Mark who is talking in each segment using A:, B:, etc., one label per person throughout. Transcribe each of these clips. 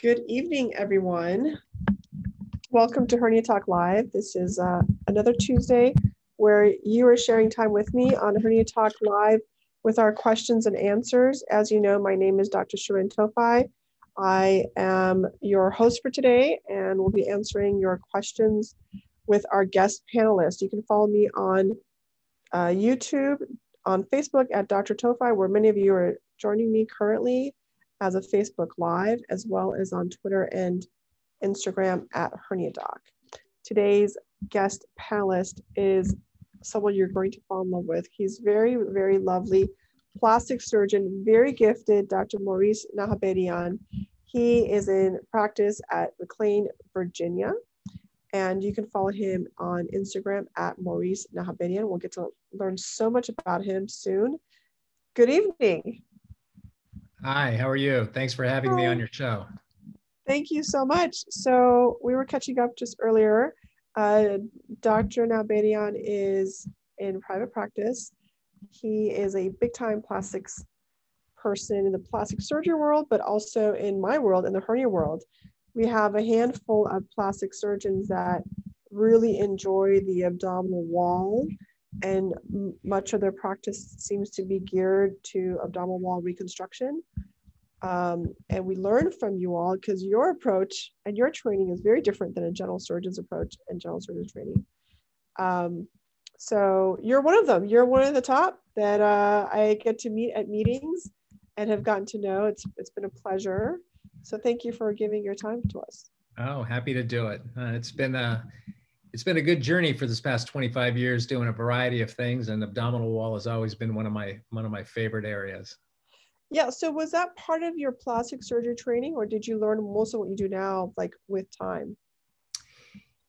A: Good evening, everyone. Welcome to Hernia Talk Live. This is uh, another Tuesday where you are sharing time with me on Hernia Talk Live with our questions and answers. As you know, my name is Dr. Shirin Towfigh. I am your host for today and will be answering your questions with our guest panelists. You can follow me on uh, YouTube, on Facebook at Dr. Towfigh, where many of you are joining me currently as a Facebook Live, as well as on Twitter and Instagram at Hernia Doc. Today's guest panelist is someone you're going to fall in love with. He's very, very lovely, plastic surgeon, very gifted, Dr. Maurice Nahabedian. He is in practice at McLean, Virginia. And you can follow him on Instagram at Maurice Nahabedian. We'll get to learn so much about him soon. Good evening.
B: Hi, how are you? Thanks for having Hi. me on your show.
A: Thank you so much. So we were catching up just earlier. Uh, Dr. Nahabedian is in private practice. He is a big time plastics person in the plastic surgery world, but also in my world, in the hernia world. We have a handful of plastic surgeons that really enjoy the abdominal wall, and much of their practice seems to be geared to abdominal wall reconstruction. Um, and we learn from you all because your approach and your training is very different than a general surgeon's approach and general surgeon training. Um, so you're one of them. You're one of the top that uh, I get to meet at meetings and have gotten to know. It's it's been a pleasure. So thank you for giving your time to us.
B: Oh, happy to do it. Uh, it's been a it's been a good journey for this past 25 years doing a variety of things and abdominal wall has always been one of my one of my favorite areas.
A: Yeah. So was that part of your plastic surgery training, or did you learn most of what you do now, like with time?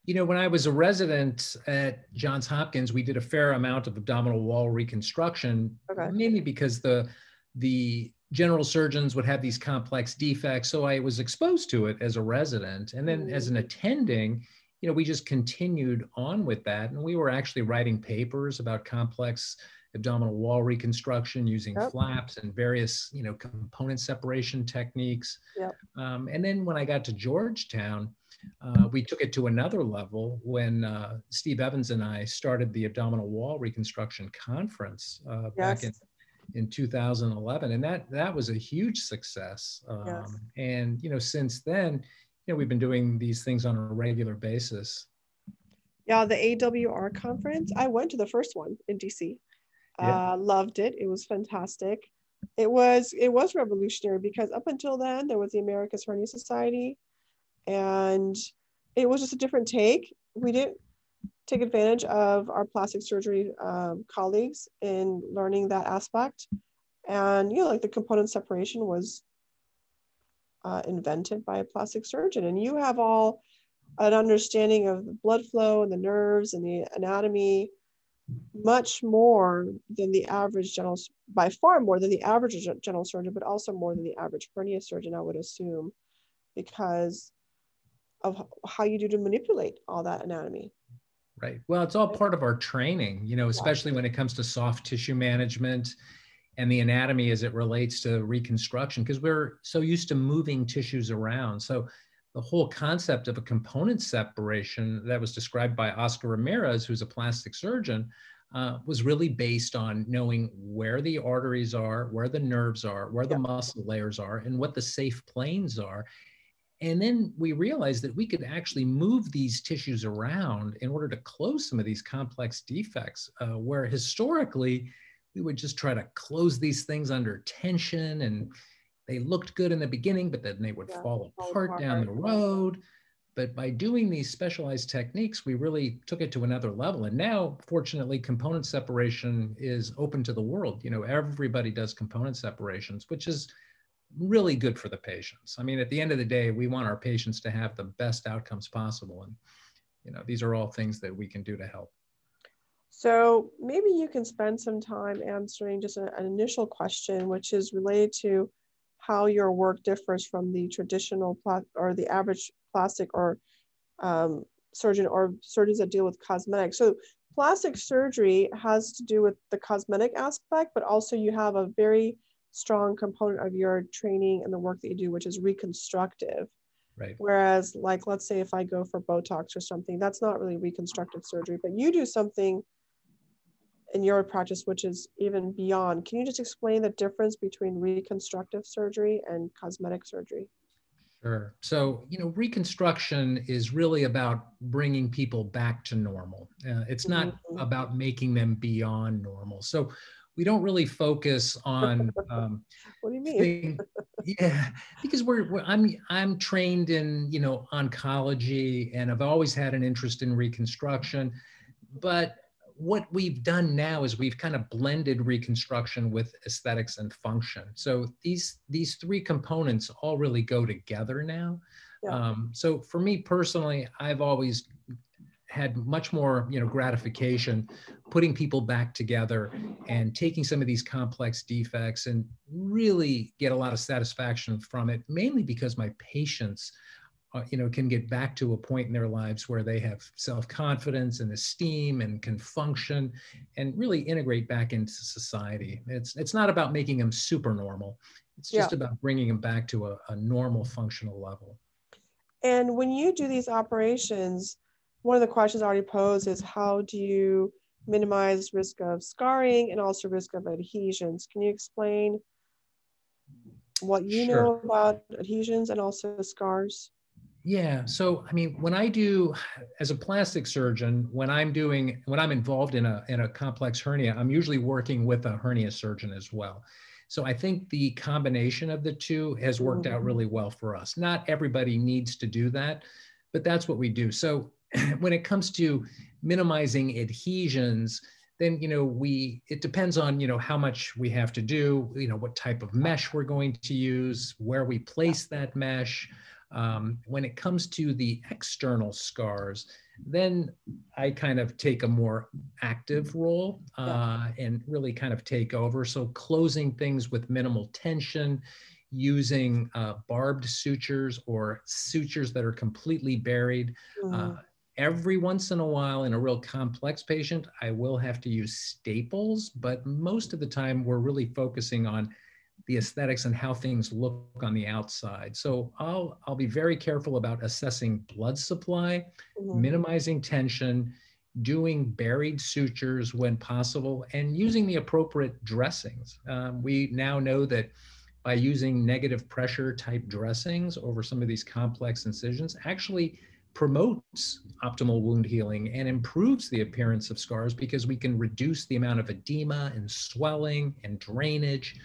B: You know, when I was a resident at Johns Hopkins, we did a fair amount of abdominal wall reconstruction, okay. mainly because the the general surgeons would have these complex defects. So I was exposed to it as a resident, and then mm. as an mm. attending, you know, we just continued on with that, and we were actually writing papers about complex abdominal wall reconstruction using yep. flaps and various you know component separation techniques yep. um, and then when i got to georgetown uh, we took it to another level when uh, steve evans and i started the abdominal wall reconstruction conference uh, yes. back in in 2011 and that that was a huge success um, yes. and you know since then you know we've been doing these things on a regular basis
A: yeah the awr conference i went to the first one in dc yeah. uh, loved it. It was fantastic. It was it was revolutionary because up until then there was the America's Hernia Society, and it was just a different take. We didn't take advantage of our plastic surgery um, colleagues in learning that aspect, and you know like the component separation was uh, invented by a plastic surgeon, and you have all an understanding of the blood flow and the nerves and the anatomy much more than the average general, by far more than the average general surgeon, but also more than the average hernia surgeon, I would assume, because of how you do to manipulate all that anatomy.
B: Right. Well, it's all part of our training, you know, especially when it comes to soft tissue management and the anatomy as it relates to reconstruction, because we're so used to moving tissues around. So the whole concept of a component separation that was described by Oscar Ramirez, who's a plastic surgeon, uh, was really based on knowing where the arteries are, where the nerves are, where the yeah. muscle layers are, and what the safe planes are. And then we realized that we could actually move these tissues around in order to close some of these complex defects, uh, where historically we would just try to close these things under tension and they looked good in the beginning, but then they would yeah, fall apart, apart down the road. But by doing these specialized techniques, we really took it to another level. And now, fortunately, component separation is open to the world. You know, everybody does component separations, which is really good for the patients. I mean, at the end of the day, we want our patients to have the best outcomes possible. And, you know, these are all things that we can do to help.
A: So maybe you can spend some time answering just a, an initial question, which is related to how your work differs from the traditional or the average plastic or um, surgeon or surgeons that deal with cosmetics. So plastic surgery has to do with the cosmetic aspect, but also you have a very strong component of your training and the work that you do, which is reconstructive.
B: Right.
A: Whereas, like, let's say if I go for Botox or something, that's not really reconstructive surgery, but you do something in your practice which is even beyond. Can you just explain the difference between reconstructive surgery and cosmetic surgery?
B: Sure. So, you know, reconstruction is really about bringing people back to normal. Uh, it's not mm-hmm. about making them beyond normal. So, we don't really focus on.
A: Um, what do you mean?
B: yeah, because we're, we're, I'm I'm trained in you know oncology, and I've always had an interest in reconstruction, but what we've done now is we've kind of blended reconstruction with aesthetics and function. So these these three components all really go together now. Yeah. Um, so for me personally, I've always had much more you know gratification putting people back together and taking some of these complex defects and really get a lot of satisfaction from it mainly because my patients Uh, you know, can get back to a point in their lives where they have self-confidence and esteem and can function and really integrate back into society. It's it's not about making them super normal. It's just yeah. about bringing them back to a, a normal functional level.
A: And when you do these operations, one of the questions already posed is how do you minimize risk of scarring and also risk of adhesions? Can you explain what you sure. know about adhesions and also scars?
B: Yeah. So, I mean, when I do, as a plastic surgeon, when I'm doing, when I'm involved in a in a complex hernia, I'm usually working with a hernia surgeon as well. So I think the combination of the two has worked out mm-hmm. really well for us. Not everybody needs to do that, but that's what we do. So when it comes to minimizing adhesions, then you know we it depends on you know how much we have to do, you know what type of mesh we're going to use, where we place that mesh. Um, when it comes to the external scars, then I kind of take a more active role uh, and really kind of take over. So closing things with minimal tension, using uh, barbed sutures or sutures that are completely buried. Mm. Uh, every once in a while, in a real complex patient, I will have to use staples, but most of the time, we're really focusing on the aesthetics and how things look on the outside. So I'll I'll be very careful about assessing blood supply, mm-hmm. minimizing tension, doing buried sutures when possible, and using the appropriate dressings. Um, we now know that by using negative pressure type dressings over some of these complex incisions actually promotes optimal wound healing and improves the appearance of scars because we can reduce the amount of edema and swelling and drainage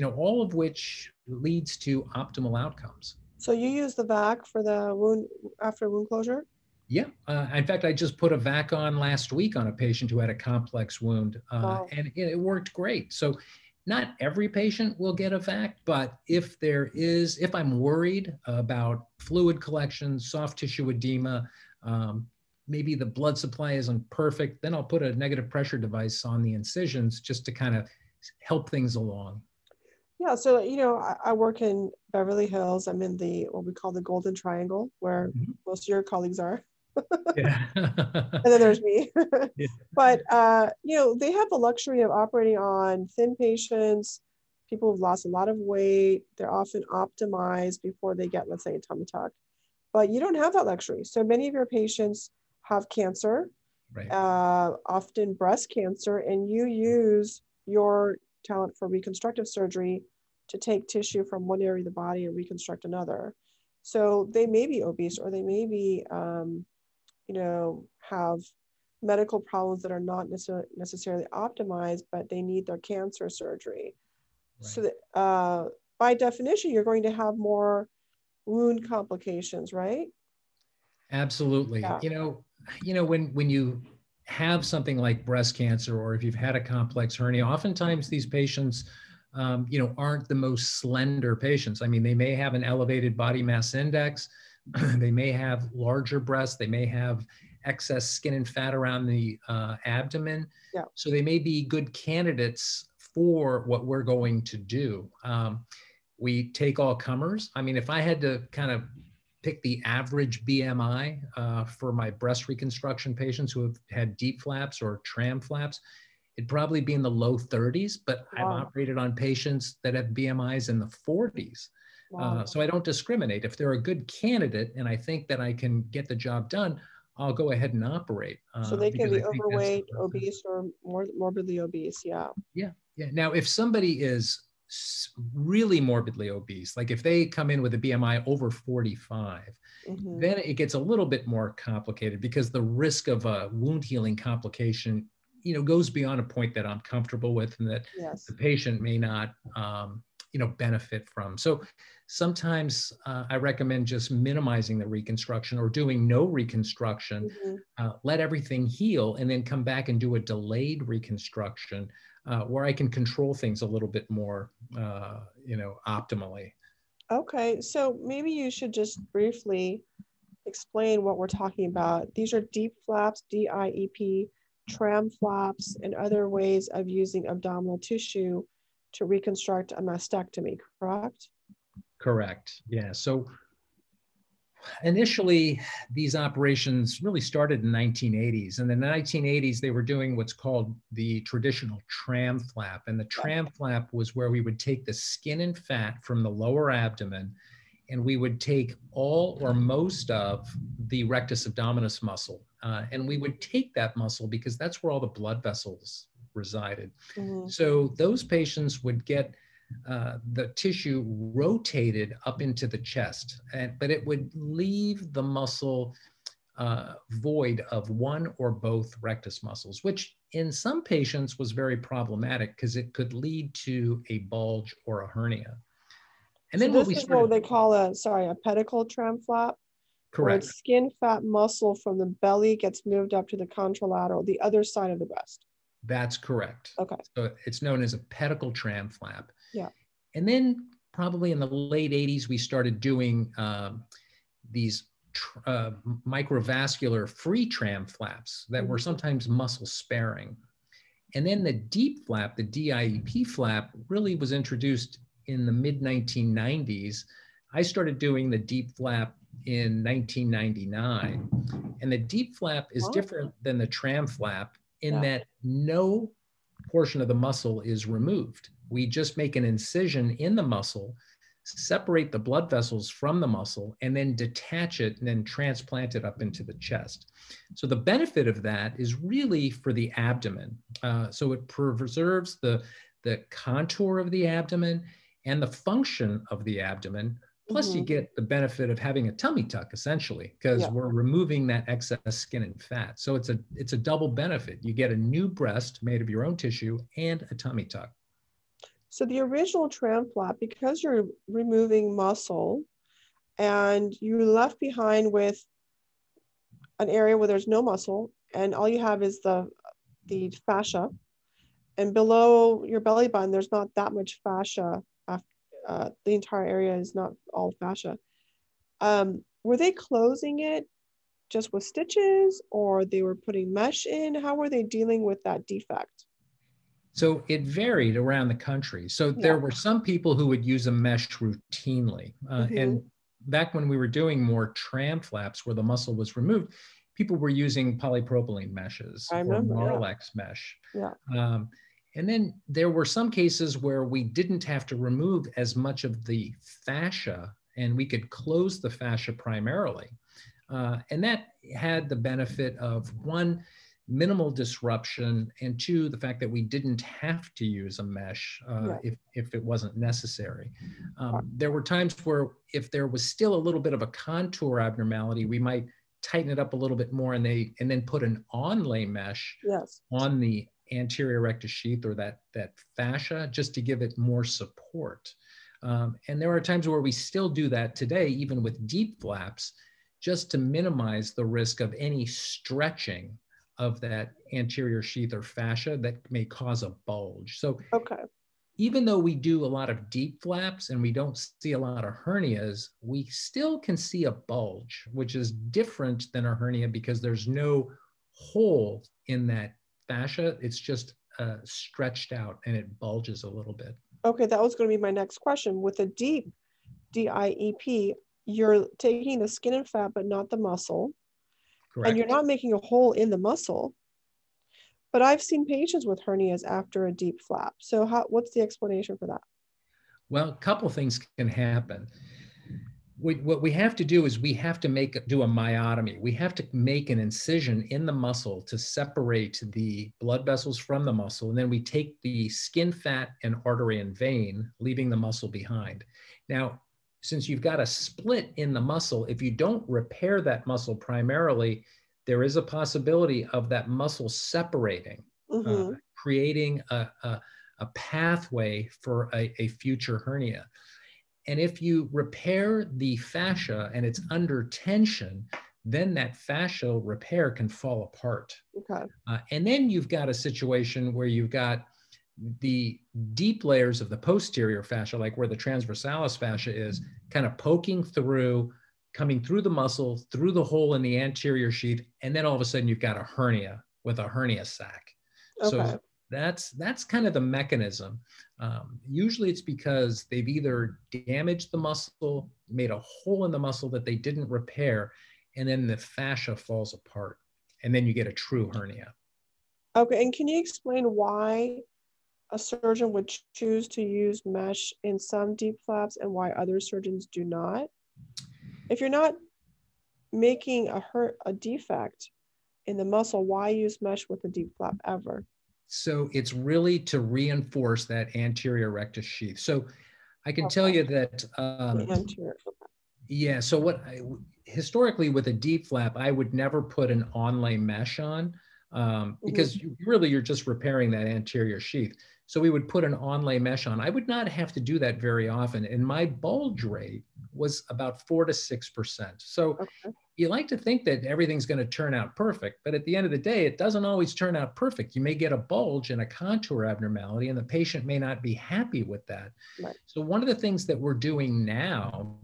B: you know, all of which leads to optimal outcomes.
A: So you use the VAC for the wound after wound closure?
B: Yeah. Uh, in fact, I just put a VAC on last week on a patient who had a complex wound, uh, oh. and it, it, worked great. So, not every patient will get a VAC, but if there is, if I'm worried about fluid collection, soft tissue edema, um, maybe the blood supply isn't perfect, then I'll put a negative pressure device on the incisions just to kind of help things along.
A: Yeah, so you know, I, I, work in Beverly Hills. I'm in the what we call the Golden Triangle, where mm-hmm. most of your colleagues are. yeah. and then there's me. yeah. But uh, you know, they have the luxury of operating on thin patients, people who've lost a lot of weight. They're often optimized before they get, let's say, a tummy tuck. But you don't have that luxury. So many of your patients have cancer, right. uh, often breast cancer, and you use your talent for reconstructive surgery to take tissue from one area of the body and reconstruct another. So they may be obese or they may be, um, you know, have medical problems that are not necessarily optimized, but they need their cancer surgery. Right. So that, uh, by definition, you're going to have more wound complications, right?
B: Absolutely. Yeah. You know, you know when when you have something like breast cancer or if you've had a complex hernia, oftentimes these patients, um, you know, aren't the most slender patients. I mean, they may have an elevated body mass index, they may have larger breasts, they may have excess skin and fat around the uh, abdomen. Yeah. So they may be good candidates for what we're going to do. Um, we take all comers. I mean, if I had to kind of pick the average BMI uh, for my breast reconstruction patients who have had DIEP flaps or tram flaps, it'd probably be in the low 30s, but wow. I've operated on patients that have BMIs in the 40s. Uh, so I don't discriminate. If they're a good candidate and I think that I can get the job done, I'll go ahead and operate.
A: Uh, so they can be overweight, obese, or more morbidly obese. Yeah.
B: Yeah. Yeah. Now, if somebody is really morbidly obese, like if they come in with a BMI over 45, mm-hmm. then it gets a little bit more complicated because the risk of a wound healing complication, you know, goes beyond a point that I'm comfortable with and that yes. the patient may not, um, you know, benefit from. So sometimes uh, I recommend just minimizing the reconstruction or doing no reconstruction, mm-hmm. uh, let everything heal, and then come back and do a delayed reconstruction uh, where I can control things a little bit more, uh, you know, optimally.
A: Okay, so maybe you should just briefly explain what we're talking about. These are DIEP flaps, D-I-E-P, tram flaps, and other ways of using abdominal tissue to reconstruct a mastectomy, correct?
B: Correct. Yeah. So initially these operations really started in the 1980s and in the 1980s they were doing what's called the traditional tram flap and the tram flap was where we would take the skin and fat from the lower abdomen and we would take all or most of the rectus abdominis muscle uh, and we would take that muscle because that's where all the blood vessels resided mm-hmm. so those patients would get uh, the tissue rotated up into the chest, and, but it would leave the muscle uh, void of one or both rectus muscles, which in some patients was very problematic because it could lead to a bulge or a hernia.
A: And then so what we started, what they call a sorry a pedicle tram flap.
B: Correct.
A: skin fat muscle from the belly gets moved up to the contralateral, the other side of the breast.
B: That's correct.
A: Okay.
B: So it's known as a pedicle tram flap.
A: Yeah.
B: And then probably in the late 80s, we started doing um, these uh, microvascular free tram flaps that were mm-hmm. sometimes muscle sparing. And then the DIEP flap, the DIEP flap, really was introduced in the mid 1990s. I started doing the DIEP flap in 1999. And the DIEP flap is different than the tram flap in yeah. that no portion of the muscle is removed. We just make an incision in the muscle, separate the blood vessels from the muscle, and then detach it and then transplant it up into the chest. So the benefit of that is really for the abdomen. Uh, so it preserves the, the contour of the abdomen and the function of the abdomen Plus, mm-hmm. you get the benefit of having a tummy tuck essentially, because yeah. we're removing that excess skin and fat. So it's a it's a double benefit. You get a new breast made of your own tissue and a tummy tuck.
A: So the original tram flap, because you're removing muscle, and you're left behind with an area where there's no muscle, and all you have is the the fascia, and below your belly button, there's not that much fascia uh, the entire area is not all fascia. Um, were they closing it just with stitches or they were putting mesh in? How were they dealing with that defect?
B: So it varied around the country. So yeah. there were some people who would use a mesh routinely. Uh, mm-hmm. And back when we were doing more tram flaps where the muscle was removed, people were using polypropylene meshes
A: I remember,
B: or Marlex yeah. mesh.
A: Yeah.
B: Um, and then there were some cases where we didn't have to remove as much of the fascia and we could close the fascia primarily. Uh, and that had the benefit of one, minimal disruption, and two, the fact that we didn't have to use a mesh uh, yeah. if, if it wasn't necessary. Um, there were times where if there was still a little bit of a contour abnormality, we might tighten it up a little bit more and they and then put an onlay mesh
A: yes.
B: on the anterior rectus sheath or that, that fascia just to give it more support. Um, and there are times where we still do that today, even with DIEP flaps, just to minimize the risk of any stretching of that anterior sheath or fascia that may cause a bulge. So
A: okay.
B: even though we do a lot of DIEP flaps and we don't see a lot of hernias, we still can see a bulge, which is different than a hernia because there's no hole in that fascia, it's just uh, stretched out and it bulges a little bit.
A: Okay, that was going to be my next question. With a DIEP D-I-E-P, you're taking the skin and fat, but not the muscle.
B: Correct.
A: And you're not making a hole in the muscle. But I've seen patients with hernias after a DIEP flap. So how, what's the explanation for that?
B: Well, a couple things can happen. We, what we have to do is we have to make do a myotomy. We have to make an incision in the muscle to separate the blood vessels from the muscle, and then we take the skin fat and artery and vein, leaving the muscle behind. Now, since you've got a split in the muscle, if you don't repair that muscle primarily, there is a possibility of that muscle separating, mm-hmm. uh, creating a, a, a, pathway for a, a future hernia. And if you repair the fascia and it's under tension, then that fascial repair can fall apart. Okay. Uh, and then you've got a situation where you've got the deep layers of the posterior fascia, like where the transversalis fascia is, kind of poking through, coming through the muscle, through the hole in the anterior sheath, and then all of a sudden you've got a hernia with a hernia sac. Okay. So that's that's kind of the mechanism. Um, usually it's because they've either damaged the muscle, made a hole in the muscle that they didn't repair, and then the fascia falls apart, and then you get a true hernia.
A: Okay, and can you explain why a surgeon would choose to use mesh in some DIEP flaps and why other surgeons do not. If you're not making a hurt a defect in the muscle, why use mesh with a DIEP flap ever?
B: So it's really to reinforce that anterior rectus sheath. So I can okay. tell you that. Um, anterior. Yeah. So what I, historically with a DIEP flap, I would never put an onlay mesh on um, mm-hmm. because mm-hmm. you, really you're just repairing that anterior sheath. So we would put an onlay mesh on. I would not have to do that very often. And my bulge rate was about four to 6%. So okay. You like to think that everything's going to turn out perfect, but at the end of the day, it doesn't always turn out perfect. You may get a bulge and a contour abnormality, and the patient may not be happy with that. Right. So one of the things that we're doing now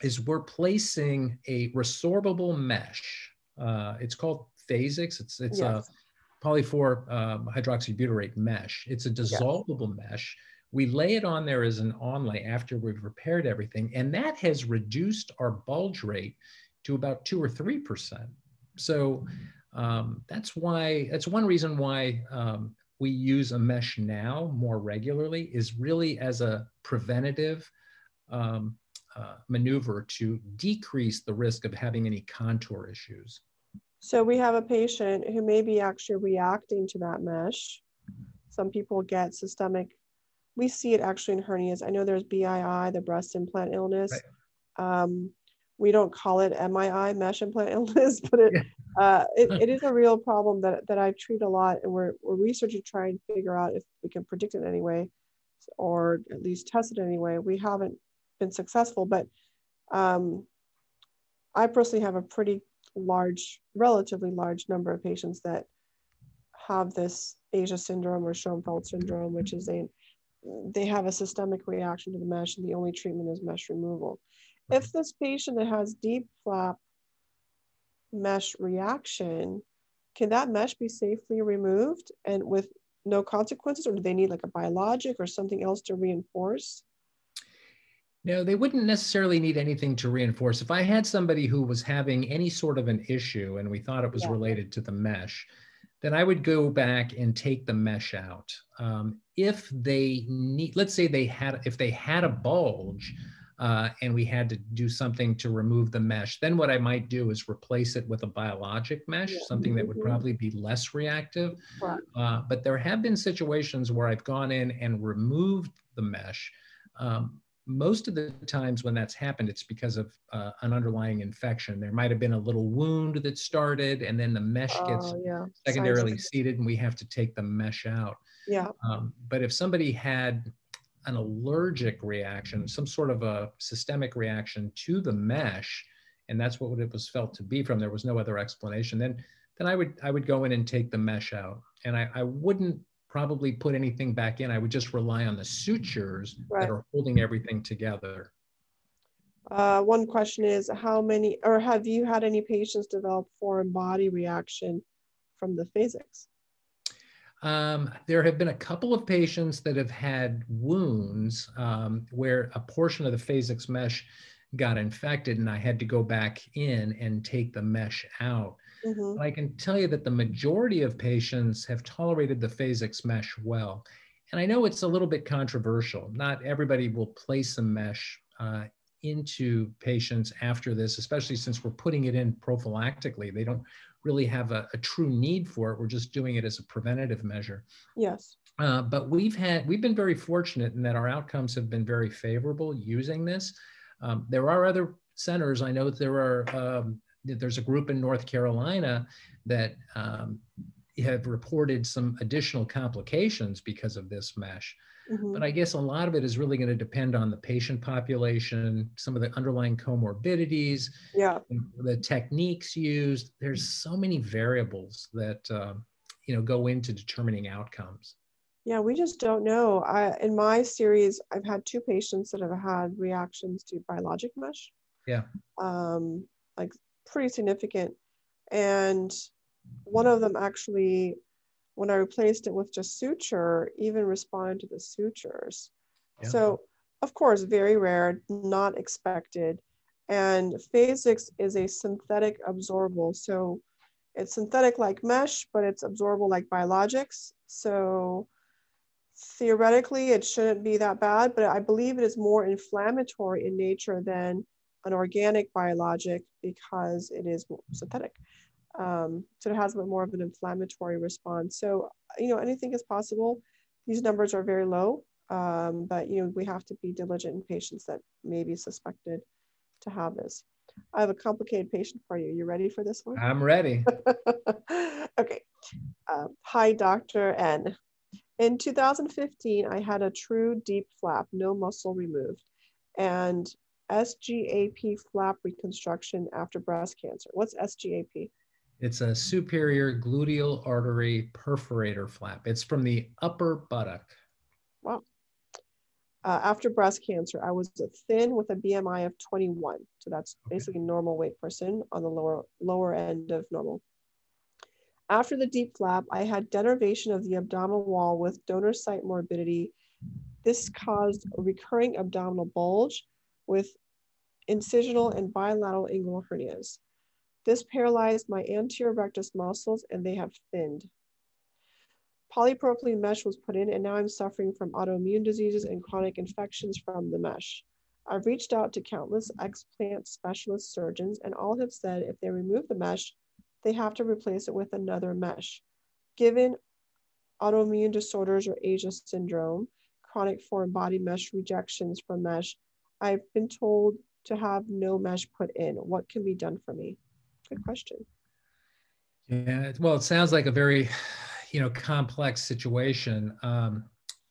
B: is we're placing a resorbable mesh. Uh, it's called Phasix. It's it's yes. a poly-4 um, hydroxybutyrate mesh. It's a dissolvable yes. mesh. We lay it on there as an onlay after we've repaired everything, and that has reduced our bulge rate to about two or three percent. So um, that's why that's one reason why um, we use a mesh now more regularly is really as a preventative um, uh, maneuver to decrease the risk of having any contour issues.
A: So we have a patient who may be actually reacting to that mesh. Some people get systemic, we see it actually in hernias. I know there's BII, the breast implant illness. Right. Um, we don't call it MII, mesh implant illness, but it, uh, it, it is a real problem that, that I treat a lot. And we're, we're researching to try and figure out if we can predict it anyway, or at least test it anyway. We haven't been successful, but um, I personally have a pretty large, relatively large number of patients that have this ASIA syndrome or Shoenfeld syndrome, which is a they have a systemic reaction to the mesh, and the only treatment is mesh removal. If this patient that has DIEP flap mesh reaction, can that mesh be safely removed and with no consequences, or do they need like a biologic or something else to reinforce?
B: No, they wouldn't necessarily need anything to reinforce. If I had somebody who was having any sort of an issue and we thought it was yeah. related to the mesh, then I would go back and take the mesh out. Um, if they need, let's say they had, if they had a bulge uh, and we had to do something to remove the mesh, then what I might do is replace it with a biologic mesh, yeah. something that would mm-hmm. probably be less reactive. Right. Uh, but there have been situations where I've gone in and removed the mesh. Um, most of the times when that's happened, it's because of uh, an underlying infection. There might have been a little wound that started, and then the mesh gets oh, yeah. secondarily seeded, and we have to take the mesh out.
A: Yeah.
B: Um, but if somebody had an allergic reaction, some sort of a systemic reaction to the mesh, and that's what it was felt to be from, there was no other explanation. Then, then I would I would go in and take the mesh out, and I, I wouldn't probably put anything back in. I would just rely on the sutures right. that are holding everything together.
A: Uh, one question is how many, or have you had any patients develop foreign body reaction from the Phasix?
B: Um, there have been a couple of patients that have had wounds um, where a portion of the Phasix mesh got infected and I had to go back in and take the mesh out. Mm-hmm. I can tell you that the majority of patients have tolerated the Phasix mesh well. and I know it's a little bit controversial. Not everybody will place a mesh uh, into patients after this, especially since we're putting it in prophylactically. They don't really have a, a true need for it. We're just doing it as a preventative measure.
A: Yes.
B: Uh, but we've had we've been very fortunate in that our outcomes have been very favorable using this. Um, there are other centers. I know there are um, there's a group in North Carolina that um, have reported some additional complications because of this mesh. Mm-hmm. But I guess a lot of it is really going to depend on the patient population, some of the underlying comorbidities,
A: yeah,
B: the techniques used. There's so many variables that uh, you know go into determining outcomes.
A: Yeah, we just don't know. I, in my series, I've had two patients that have had reactions to biologic mesh.
B: Yeah.
A: Um, like pretty significant. And one of them actually, when I replaced it with just suture, even responded to the sutures. Yeah. So, of course, very rare, not expected. And Phasix is a synthetic absorbable. So it's synthetic like mesh, but it's absorbable like biologics. So theoretically, it shouldn't be that bad, but I believe it is more inflammatory in nature than an organic biologic because it is synthetic. Um, so it has a bit more of an inflammatory response. So, you know, anything is possible. These numbers are very low, um, but, you know, we have to be diligent in patients that may be suspected to have this. I have a complicated patient for you. You ready for this one?
B: I'm ready.
A: okay. Uh, hi, Dr. N. In 2015, I had a true DIEP flap, no muscle removed, and SGAP flap reconstruction after breast cancer. What's SGAP?
B: It's a superior gluteal artery perforator flap. It's from the upper buttock.
A: Wow. Uh, after breast cancer, I was thin with a BMI of 21. So that's okay. basically a normal weight person on the lower, lower end of normal. After the DIEP flap, I had denervation of the abdominal wall with donor site morbidity. This caused a recurring abdominal bulge with incisional and bilateral inguinal hernias. This paralyzed my anterior rectus muscles and they have thinned. Polypropylene mesh was put in and now I'm suffering from autoimmune diseases and chronic infections from the mesh. I've reached out to countless explant specialist surgeons and all have said if they remove the mesh, they have to replace it with another mesh. Given autoimmune disorders or ASIA syndrome, chronic foreign body mesh rejections from mesh, I've been told to have no mesh put in. What can be done for me? Good question.
B: Yeah, well, it sounds like a very, you know, complex situation. Um,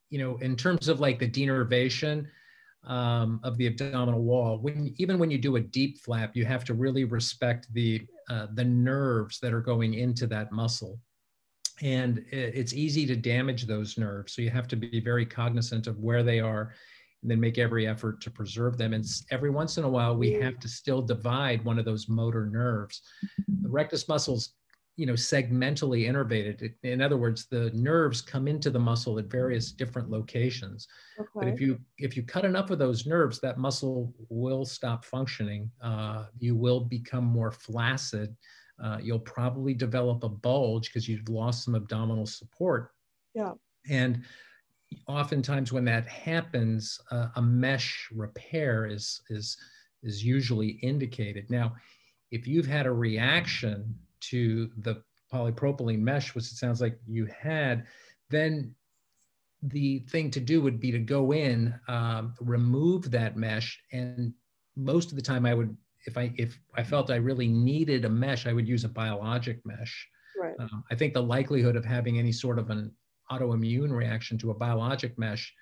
B: you know, in terms of like the denervation um, of the abdominal wall, when even when you do a DIEP flap, you have to really respect the uh, the nerves that are going into that muscle, and it's easy to damage those nerves. So you have to be very cognizant of where they are and then make every effort to preserve them. And every once in a while, we have to still divide one of those motor nerves. The rectus muscles, you know, segmentally innervated. In other words, the nerves come into the muscle at various different locations. Okay. But if you if you cut enough of those nerves, that muscle will stop functioning. Uh, you will become more flaccid. Uh, you'll probably develop a bulge because you've lost some abdominal support.
A: Yeah.
B: And oftentimes when that happens, uh, a mesh repair is, is, is usually indicated. Now, if you've had a reaction to the polypropylene mesh, which it sounds like you had, then the thing to do would be to go in, um, remove that mesh, and most of the time I would, if I if I felt I really needed a mesh, I would use a biologic mesh.
A: Right. Um,
B: I think the likelihood of having any sort of an autoimmune reaction to a biologic mesh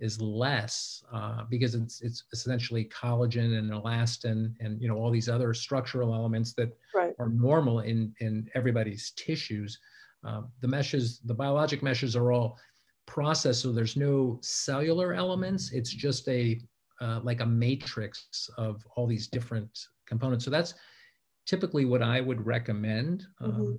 B: is less uh, because it's it's essentially collagen and elastin and you know all these other structural elements that
A: right.
B: are normal in in everybody's tissues. Uh, the meshes, the biologic meshes, are all processed, so there's no cellular elements. It's just a uh, like a matrix of all these different components. So that's typically what I would recommend. Um, mm-hmm.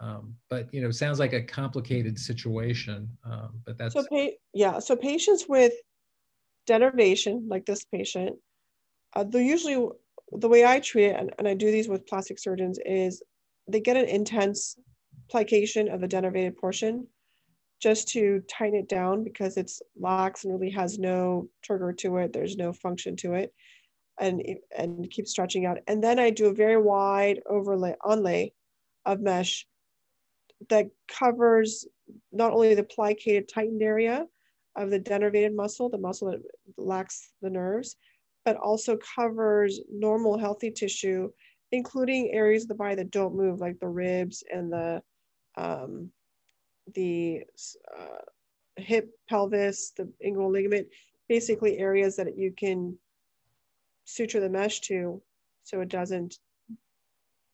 B: Um, but you know, sounds like a complicated situation. Um, but that's
A: so. Pa- yeah. So patients with denervation, like this patient, uh, they usually the way I treat it, and, and I do these with plastic surgeons, is they get an intense plication of the denervated portion, just to tighten it down because it's lax and really has no trigger to it. There's no function to it and, and keep stretching out. And then I do a very wide overlay onlay of mesh that covers not only the plicated tightened area of the denervated muscle, the muscle that lacks the nerves, but also covers normal healthy tissue, including areas of the body that don't move, like the ribs and the um, the uh, hip, pelvis, the inguinal ligament, basically areas that you can suture the mesh to so it doesn't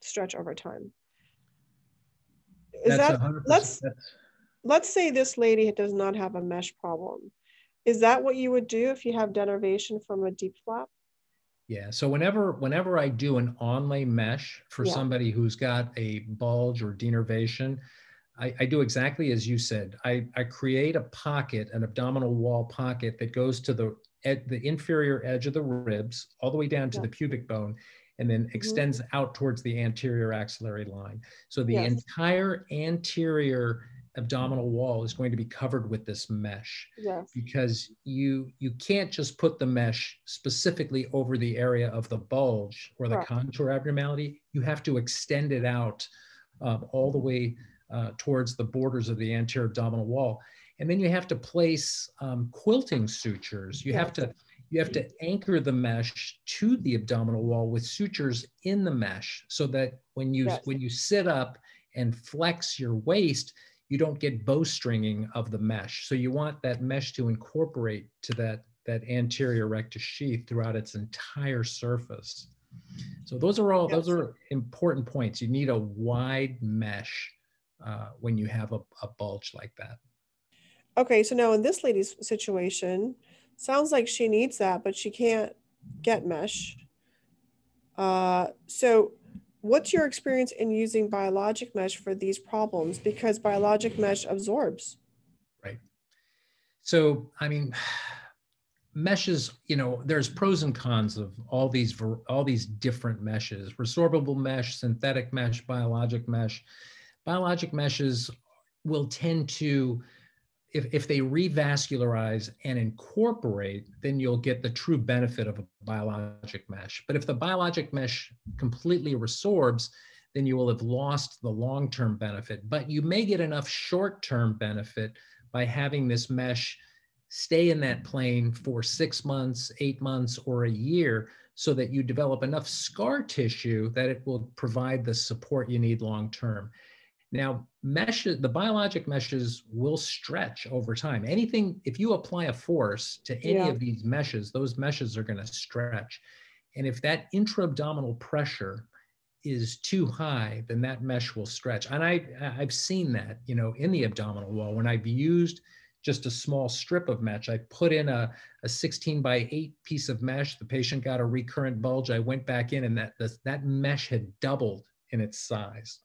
A: stretch over time. Is
B: That's
A: that let's let's say this lady does not have a mesh problem. Is that what you would do if you have denervation from a DIEP flap?
B: Yeah. So whenever whenever I do an onlay mesh for yeah. somebody who's got a bulge or denervation, I, I, do exactly as you said. I, I create a pocket, an abdominal wall pocket that goes to the at the inferior edge of the ribs, all the way down to yeah. the pubic bone, and then mm-hmm. extends mm-hmm. out towards the anterior axillary line. So the yes. entire anterior abdominal wall is going to be covered with this mesh
A: yes.
B: because you you can't just put the mesh specifically over the area of the bulge or the right. contour abnormality you have to extend it out um, all the way uh, towards the borders of the anterior abdominal wall and then you have to place um, quilting sutures you yes. have to you have to anchor the mesh to the abdominal wall with sutures in the mesh so that when you yes. when you sit up and flex your waist you don't get bowstringing of the mesh. So you want that mesh to incorporate to that, that anterior rectus sheath throughout its entire surface. So those are all, yes. those are important points. You need a wide mesh uh, when you have a, a bulge like that.
A: Okay, so now in this lady's situation, sounds like she needs that, but she can't get mesh. Uh, so what's your experience in using biologic mesh for these problems? Because biologic mesh absorbs.
B: Right. So, I mean, meshes, you know, there's pros and cons of all these all these different meshes: resorbable mesh, synthetic mesh, biologic mesh. Biologic meshes will tend to if, if they revascularize and incorporate, then you'll get the true benefit of a biologic mesh. But if the biologic mesh completely resorbs, then you will have lost the long-term benefit. But you may get enough short-term benefit by having this mesh stay in that plane for six months, eight months, or a year so that you develop enough scar tissue that it will provide the support you need long-term. Now, meshes, the biologic meshes will stretch over time. Anything, if you apply a force to any yeah. of these meshes, those meshes are going to stretch. And if that intra-abdominal pressure is too high, then that mesh will stretch. And I, I've seen that, you know, in the abdominal wall when I've used just a small strip of mesh. I put in a, a 16 by 8 piece of mesh. The patient got a recurrent bulge. I went back in and that, that mesh had doubled in its size.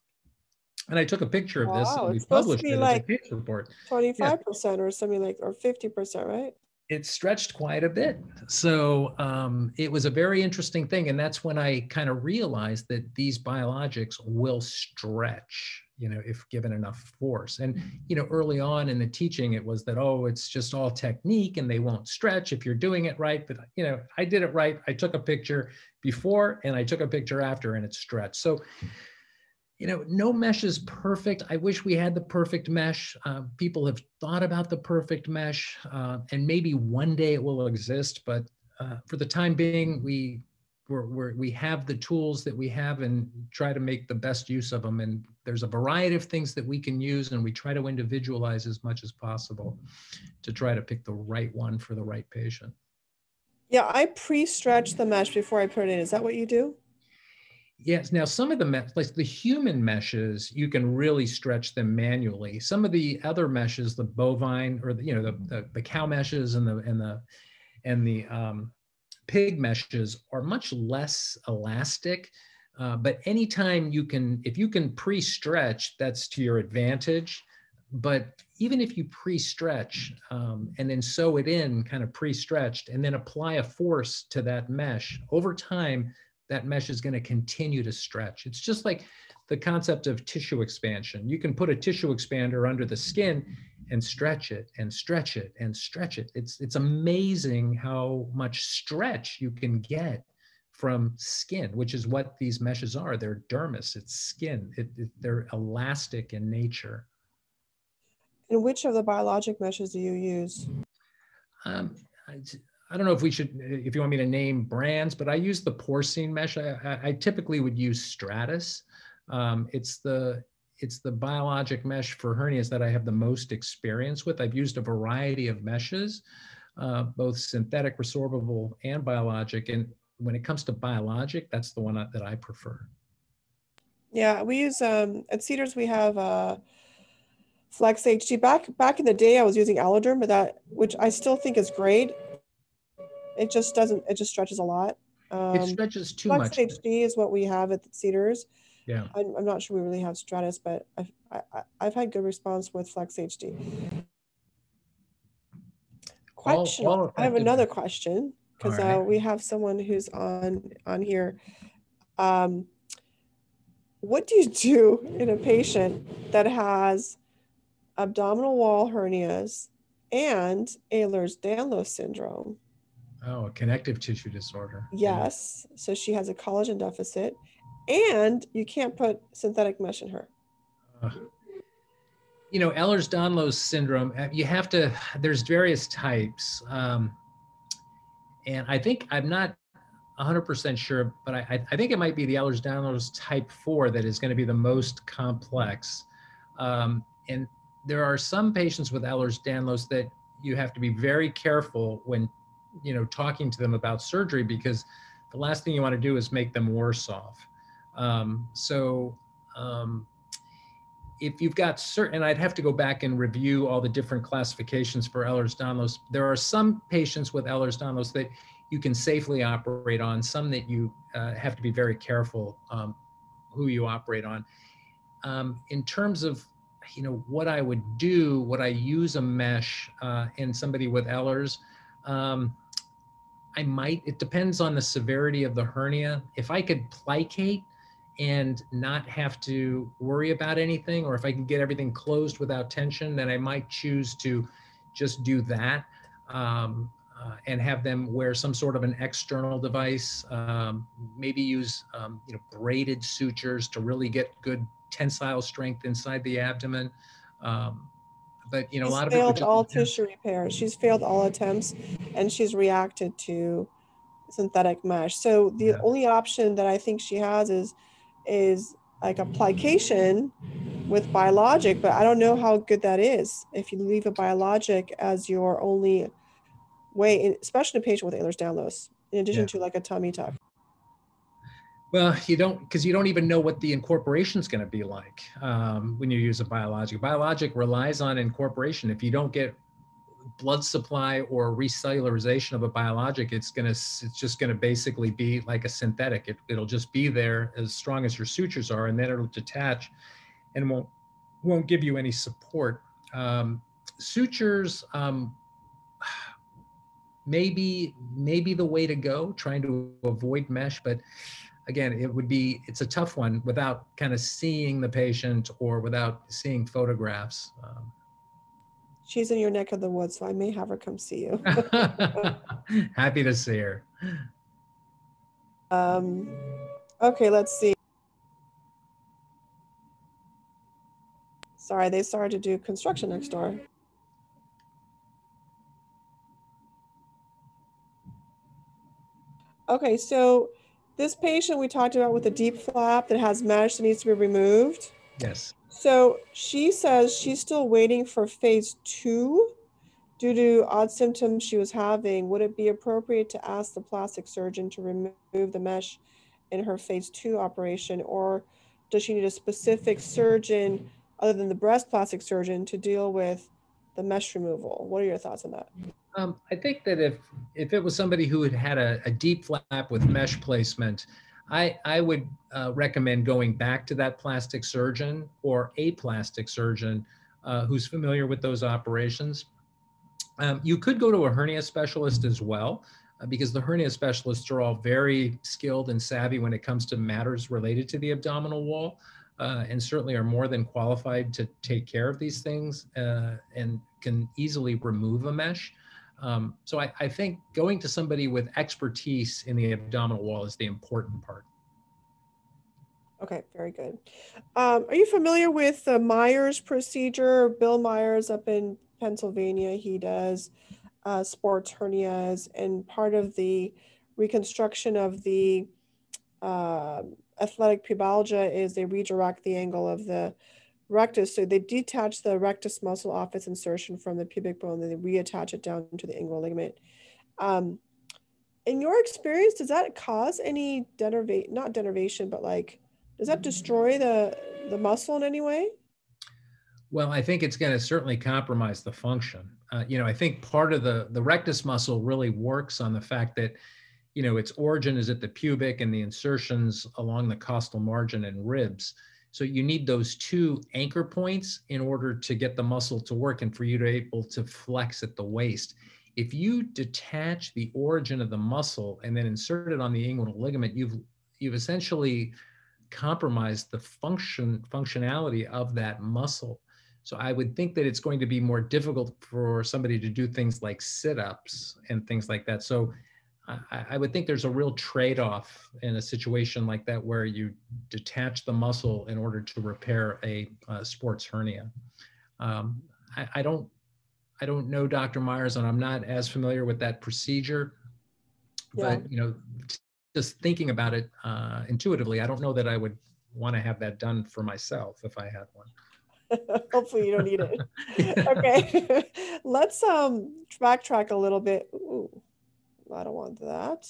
B: And I took a picture of this wow, and we published it like as a case report.
A: 25% yeah. or something like, or 50%, right?
B: It stretched quite a bit. So um, it was a very interesting thing. And that's when I kind of realized that these biologics will stretch, you know, if given enough force. And, you know, early on in the teaching, it was that, oh, it's just all technique and they won't stretch if you're doing it right. But, you know, I did it right. I took a picture before and I took a picture after and it stretched. So, you know, no mesh is perfect. I wish we had the perfect mesh. Uh, people have thought about the perfect mesh, uh, and maybe one day it will exist. But uh, for the time being, we we're, we're, we have the tools that we have and try to make the best use of them. And there's a variety of things that we can use, and we try to individualize as much as possible to try to pick the right one for the right patient.
A: Yeah, I pre-stretch the mesh before I put it in. Is that what you do?
B: Yes. Now, some of the mesh, like the human meshes, you can really stretch them manually. Some of the other meshes, the bovine or the, you know the, the, the cow meshes and the and the and the um, pig meshes are much less elastic. Uh, but anytime you can, if you can pre-stretch, that's to your advantage. But even if you pre-stretch um, and then sew it in, kind of pre-stretched, and then apply a force to that mesh over time that mesh is going to continue to stretch. It's just like the concept of tissue expansion. You can put a tissue expander under the skin and stretch it and stretch it and stretch it. It's it's amazing how much stretch you can get from skin, which is what these meshes are. They're dermis, it's skin. It, it, they're elastic in nature.
A: And which of the biologic meshes do you use?
B: Um, I, don't know if we should, if you want me to name brands, but I use the porcine mesh. I, I, I typically would use Strattice. Um, it's the it's the biologic mesh for hernias that I have the most experience with. I've used a variety of meshes, uh, both synthetic, resorbable, and biologic. And when it comes to biologic, that's the one that I prefer.
A: Yeah, we use um, at Cedars we have uh, Flex HD. Back back in the day, I was using Alloderm, but that which I still think is great. It just doesn't. It just stretches a lot.
B: Um, it stretches too
A: Flex
B: much.
A: Flex HD is what we have at Cedars.
B: Yeah.
A: I'm, I'm, not sure we really have Strattice, but I've, I, I've had good response with Flex HD. Question. All, all I have another question because right. uh, we have someone who's on on here. Um, what do you do in a patient that has abdominal wall hernias and Ehlers-Danlos syndrome?
B: Oh, a connective tissue disorder.
A: Yes. So she has a collagen deficit, and you can't put synthetic mesh in her. Uh,
B: you know, Ehlers-Danlos syndrome. Uh, you have to. There's various types. Um, and I think I'm not 100% sure, but I, I think it might be the Ehlers-Danlos type 4 that is going to be the most complex. Um, and there are some patients with Ehlers-Danlos that you have to be very careful when, you know, talking to them about surgery because the last thing you want to do is make them worse off. Um, so um, if you've got certain, and I'd have to go back and review all the different classifications for Ehlers-Danlos. There are some patients with Ehlers-Danlos that you can safely operate on, some that you uh, have to be very careful um, who you operate on. Um, in terms of, you know, what I would do, would I use a mesh uh, in somebody with Ehlers? I might, it depends on the severity of the hernia. If I could plicate, and not have to worry about anything, or if I can get everything closed without tension, then I might choose to just do that um, uh, and have them wear some sort of an external device. Um, maybe use um, you know braided sutures to really get good tensile strength inside the abdomen. Um, but you know,
A: she's
B: a lot of
A: failed all tissue repair. She's failed all attempts, and she's reacted to synthetic mesh. So the yeah. only option that I think she has is is like application with biologic, but I don't know how good that is if you leave a biologic as your only way, especially a patient with Ehlers-Danlos, in addition yeah. to like a tummy tuck.
B: Well, you don't, because you don't even know what the incorporation is going to be like um, when you use a biologic. Biologic relies on incorporation. If you don't get blood supply or recellularization of a biologic, it's gonna it's just gonna basically be like a synthetic. It, it'll just be there as strong as your sutures are, and then it'll detach, and won't won't give you any support. Um, sutures um, maybe maybe the way to go, trying to avoid mesh, but again, it would be it's a tough one without kind of seeing the patient or without seeing photographs. Um,
A: She's in your neck of the woods, so I may have her come see you.
B: Happy to see her.
A: Um, okay, let's see. Sorry, they started to do construction next door. Okay, so this patient we talked about with a DIEP flap that has mesh that needs to be removed.
B: Yes.
A: So she says she's still waiting for phase two due to odd symptoms she was having. Would it be appropriate to ask the plastic surgeon to remove the mesh in her phase two operation, or does she need a specific surgeon other than the breast plastic surgeon to deal with the mesh removal? What are your thoughts on that?
B: Um, I think that if if it was somebody who had had a, a DIEP flap with mesh placement, I, I would uh, recommend going back to that plastic surgeon or a plastic surgeon uh, who's familiar with those operations. Um, you could go to a hernia specialist as well, uh, because the hernia specialists are all very skilled and savvy when it comes to matters related to the abdominal wall. uh, and certainly are more than qualified to take care of these things uh, and can easily remove a mesh. Um, so I, I, think going to somebody with expertise in the abdominal wall is the important part.
A: Okay, very good. Um, are you familiar with the Meyers procedure? Bill Meyers up in Pennsylvania, he does uh, sports hernias, and part of the reconstruction of the uh, athletic pubalgia is they redirect the angle of the rectus. So they detach the rectus muscle off its insertion from the pubic bone, then they reattach it down to the inguinal ligament. Um, in your experience, does that cause any denervate, not denervation, but like, does that destroy the, the muscle in any way?
B: Well, I think it's going to certainly compromise the function. Uh, you know, I think part of the the rectus muscle really works on the fact that, you know, its origin is at the pubic and the insertions along the costal margin and ribs. So you need those two anchor points in order to get the muscle to work and for you to be able to flex at the waist. If you detach the origin of the muscle and then insert it on the inguinal ligament, you've you've essentially compromised the function functionality of that muscle. So I would think that it's going to be more difficult for somebody to do things like sit-ups and things like that. So I, I would think there's a real trade-off in a situation like that where you detach the muscle in order to repair a, a sports hernia. Um, I, I don't I don't know Dr. Meyers, and I'm not as familiar with that procedure. Yeah. But you know, just thinking about it uh, intuitively, I don't know that I would want to have that done for myself if I had one.
A: Hopefully you don't need it. okay. Let's um backtrack a little bit. Ooh, I don't want that.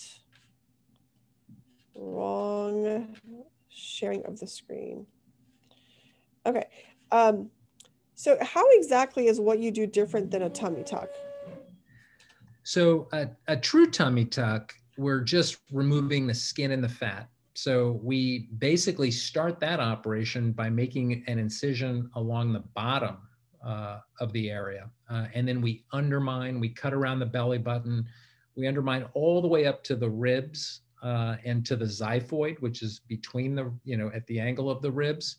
A: Wrong sharing of the screen. Okay. Um, so how exactly is what you do different than a tummy tuck?
B: So a, a true tummy tuck, we're just removing the skin and the fat. So we basically start that operation by making an incision along the bottom uh, of the area. Uh, and then we undermine, we cut around the belly button, we undermine all the way up to the ribs uh, and to the xiphoid, which is between the, you know, at the angle of the ribs.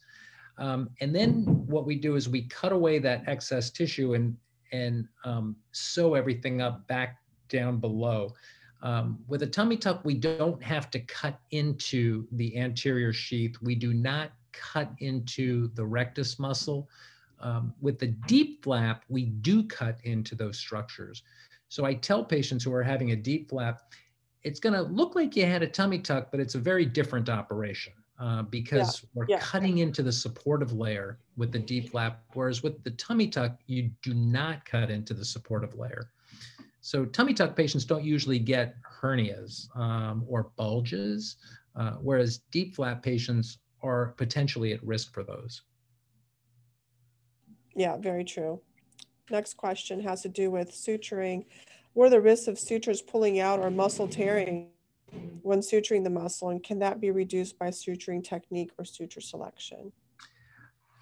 B: Um, and then what we do is we cut away that excess tissue and, and um, sew everything up back down below. Um, with a tummy tuck, we don't have to cut into the anterior sheath. We do not cut into the rectus muscle. Um, with the DIEP flap, we do cut into those structures. So I tell patients who are having a DIEP flap, it's going to look like you had a tummy tuck, but it's a very different operation uh, because yeah. we're yeah. cutting into the supportive layer with the DIEP flap, whereas with the tummy tuck, you do not cut into the supportive layer. So tummy tuck patients don't usually get hernias um, or bulges, uh, whereas DIEP flap patients are potentially at risk for those.
A: Yeah, very true. Next question has to do with suturing. What are the risks of sutures pulling out or muscle tearing when suturing the muscle? And can that be reduced by suturing technique or suture selection?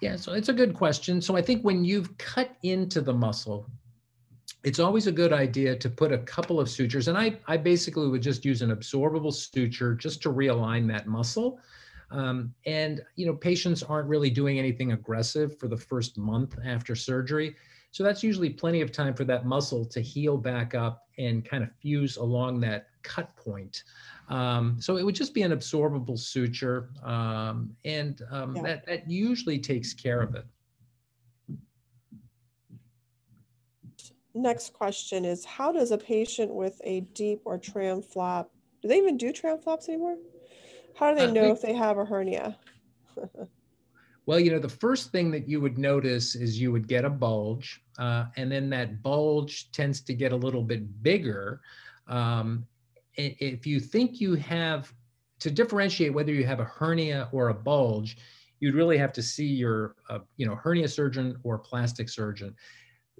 B: Yeah, so it's a good question. So I think when you've cut into the muscle, it's always a good idea to put a couple of sutures. And I, I basically would just use an absorbable suture just to realign that muscle. Um, and, you know, patients aren't really doing anything aggressive for the first month after surgery. So that's usually plenty of time for that muscle to heal back up and kind of fuse along that cut point. Um, so it would just be an absorbable suture, um, and um, yeah. that, that usually takes care of it.
A: Next question is, how does a patient with a DIEP or TRAM flap, do they even do TRAM flaps anymore? How do they uh, know if they have a hernia?
B: Well, you know, the first thing that you would notice is you would get a bulge, uh, and then that bulge tends to get a little bit bigger. Um, if you think you have to differentiate whether you have a hernia or a bulge, you'd really have to see your, uh, you know, hernia surgeon or plastic surgeon.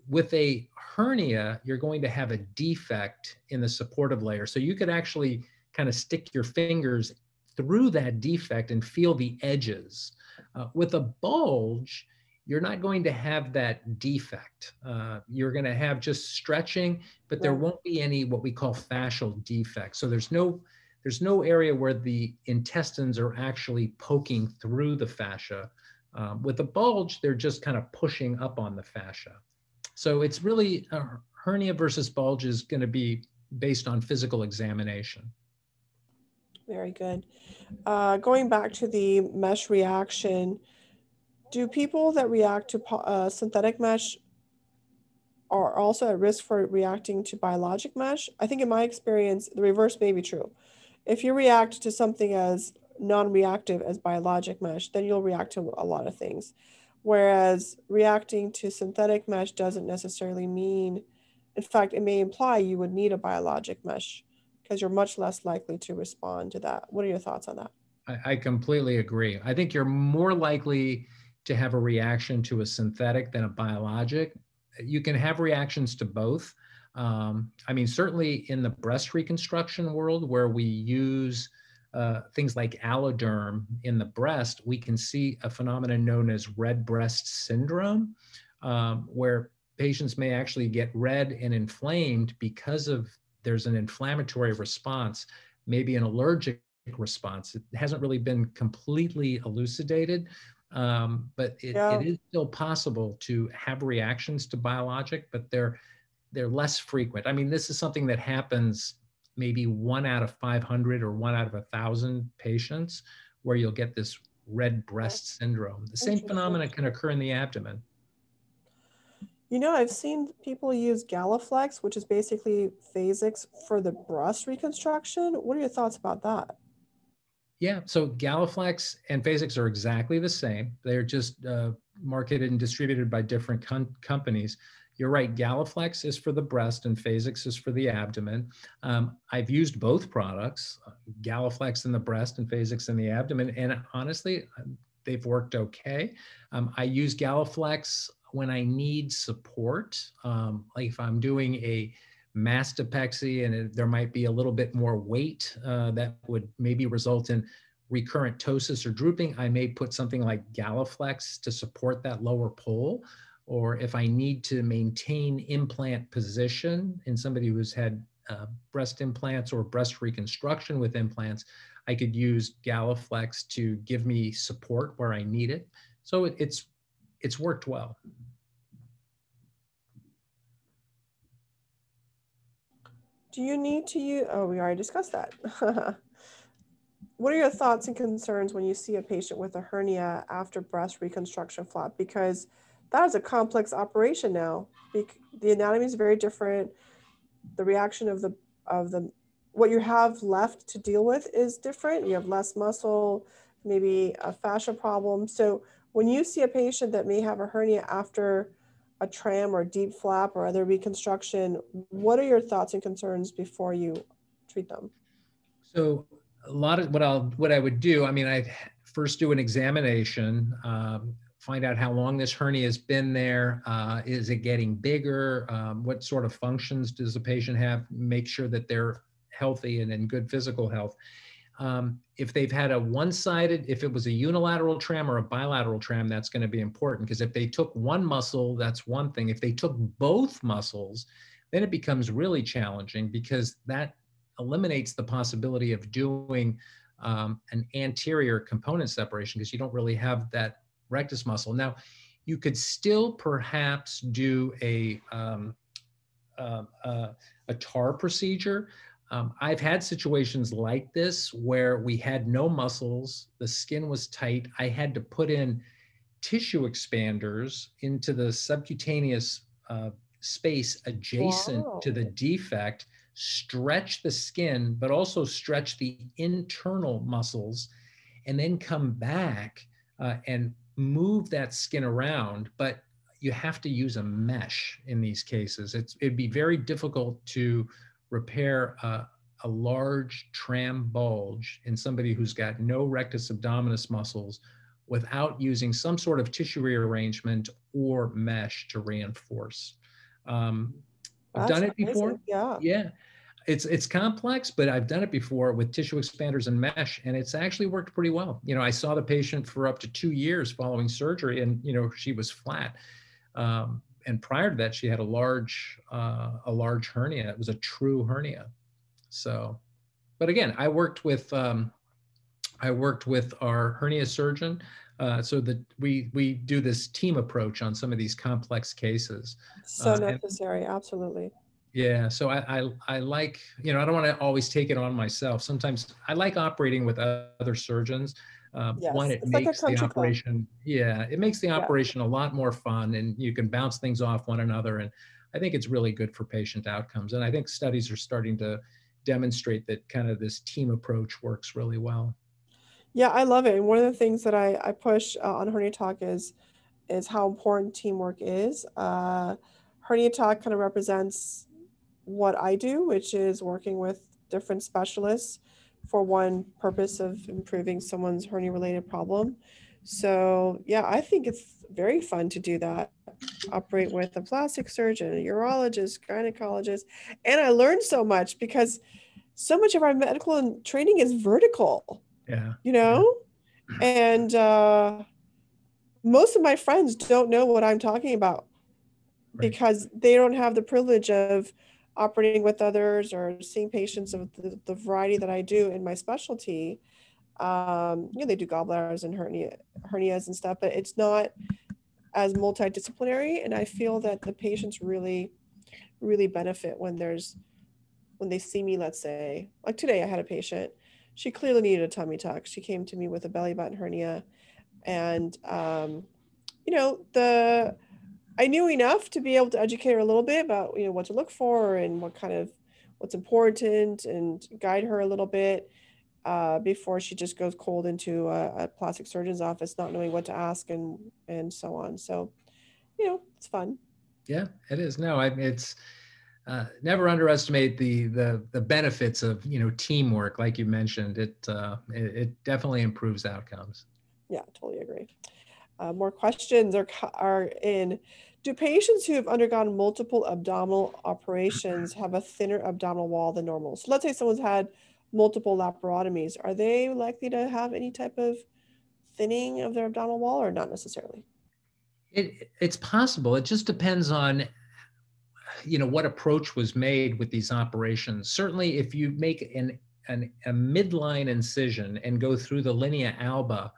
B: With a hernia, you're going to have a defect in the supportive layer. So you could actually kind of stick your fingers through that defect and feel the edges. Uh, with a bulge, you're not going to have that defect. Uh, you're going to have just stretching, but there won't be any what we call fascial defects. So there's no there's no area where the intestines are actually poking through the fascia. Um, with a bulge, they're just kind of pushing up on the fascia. So it's really a hernia versus bulge is going to be based on physical examination.
A: Very good. Uh, going back to the mesh reaction, do people that react to uh, synthetic mesh are also at risk for reacting to biologic mesh? I think in my experience, the reverse may be true. If you react to something as non-reactive as biologic mesh, then you'll react to a lot of things. Whereas reacting to synthetic mesh doesn't necessarily mean, in fact, it may imply you would need a biologic mesh because you're much less likely to respond to that. What are your thoughts on that?
B: I, I completely agree. I think you're more likely to have a reaction to a synthetic than a biologic. You can have reactions to both. Um, I mean, certainly in the breast reconstruction world where we use uh, things like alloderm in the breast, we can see a phenomenon known as red breast syndrome, um, where patients may actually get red and inflamed because of there's an inflammatory response, maybe an allergic response. It hasn't really been completely elucidated, um, but it, yeah. it is still possible to have reactions to biologic, but they're they're less frequent. I mean, this is something that happens maybe one out of 500 or one out of a thousand patients where you'll get this red breast syndrome. The same phenomenon can occur in the abdomen.
A: You know, I've seen people use Galaflex, which is basically Phasix for the breast reconstruction. What are your thoughts about that?
B: Yeah, so Galaflex and Phasix are exactly the same. They're just uh, marketed and distributed by different companies. You're right, Galaflex is for the breast and Phasix is for the abdomen. Um, I've used both products, Galaflex in the breast and Phasix in the abdomen, and honestly, they've worked okay. Um, I use Galaflex when I need support, um, like if I'm doing a mastopexy and it, there might be a little bit more weight uh, that would maybe result in recurrent ptosis or drooping, I may put something like Galaflex to support that lower pole or if I need to maintain implant position in somebody who's had uh, breast implants or breast reconstruction with implants, I could use Galaflex to give me support where I need it. So it, it's it's worked well.
A: Do you need to use? Oh, we already discussed that. what are your thoughts and concerns when you see a patient with a hernia after breast reconstruction flap? Because that is a complex operation now. The anatomy is very different. The reaction of the of the what you have left to deal with is different. You have less muscle, maybe a fascia problem. So when you see a patient that may have a hernia after a TRAM or DIEP flap or other reconstruction, what are your thoughts and concerns before you treat them?
B: So a lot of what I'll what I would do. I mean, I first do an examination. Um, find out how long this hernia has been there. Uh, is it getting bigger? Um, what sort of functions does the patient have? Make sure that they're healthy and in good physical health. Um, if they've had a one-sided, if it was a unilateral TRAM or a bilateral TRAM, that's going to be important because if they took one muscle, that's one thing. If they took both muscles, then it becomes really challenging because that eliminates the possibility of doing um, an anterior component separation because you don't really have that rectus muscle. Now, you could still perhaps do a, um, uh, uh, a TAR procedure. Um, I've had situations like this where we had no muscles, the skin was tight. I had to put in tissue expanders into the subcutaneous uh, space adjacent wow. to the defect, stretch the skin, but also stretch the internal muscles, and then come back uh, and move that skin around, but you have to use a mesh in these cases. It's, it'd be very difficult to repair a, a large TRAM bulge in somebody who's got no rectus abdominis muscles without using some sort of tissue rearrangement or mesh to reinforce. Um, I've done it before.
A: Amazing. Yeah.
B: Yeah it's it's complex, but I've done it before with tissue expanders and mesh, and it's actually worked pretty well. You know, I saw the patient for up to two years following surgery, and you know she was flat. Um, and prior to that, she had a large uh, a large hernia. It was a true hernia. So, but again, I worked with um, I worked with our hernia surgeon, uh, so that we we do this team approach on some of these complex cases.
A: So uh, necessary, and, absolutely.
B: Yeah, so I, I I like you know I don't want to always take it on myself. Sometimes I like operating with other surgeons. Uh, yes. One, it it's makes like the operation club. yeah it makes the operation yeah. a lot more fun, and you can bounce things off one another. And I think it's really good for patient outcomes. And I think studies are starting to demonstrate that kind of this team approach works really well.
A: Yeah, I love it. And one of the things that I, I push uh, on Hernia Talk is is how important teamwork is. Uh, Hernia Talk kind of represents what I do, which is working with different specialists for one purpose of improving someone's hernia related problem. So, yeah, I think it's very fun to do that. Operate with a plastic surgeon, a urologist, gynecologist. And I learned so much because so much of our medical training is vertical.
B: Yeah.
A: You know? Yeah. And uh, most of my friends don't know what I'm talking about right. because they don't have the privilege of operating with others or seeing patients of the, the variety that I do in my specialty. Um, you know, they do gallbladders and hernia, hernias and stuff, but it's not as multidisciplinary. And I feel that the patients really, really benefit when there's, when they see me, let's say, like today I had a patient, she clearly needed a tummy tuck. She came to me with a belly button hernia. And, um, you know, the, I knew enough to be able to educate her a little bit about you know what to look for and what kind of what's important and guide her a little bit uh, before she just goes cold into a, a, plastic surgeon's office, not knowing what to ask and and so on. So, you know, it's fun.
B: Yeah, it is. No, I, it's uh, never underestimate the the the benefits of you know teamwork, like you mentioned. It uh, it, it definitely improves outcomes.
A: Yeah, totally agree. Uh, more questions are are in. Do patients who have undergone multiple abdominal operations have a thinner abdominal wall than normal? So let's say someone's had multiple laparotomies. Are they likely to have any type of thinning of their abdominal wall or not necessarily?
B: It, it's possible. It just depends on you know what approach was made with these operations. Certainly if you make an, an a midline incision and go through the linea alba,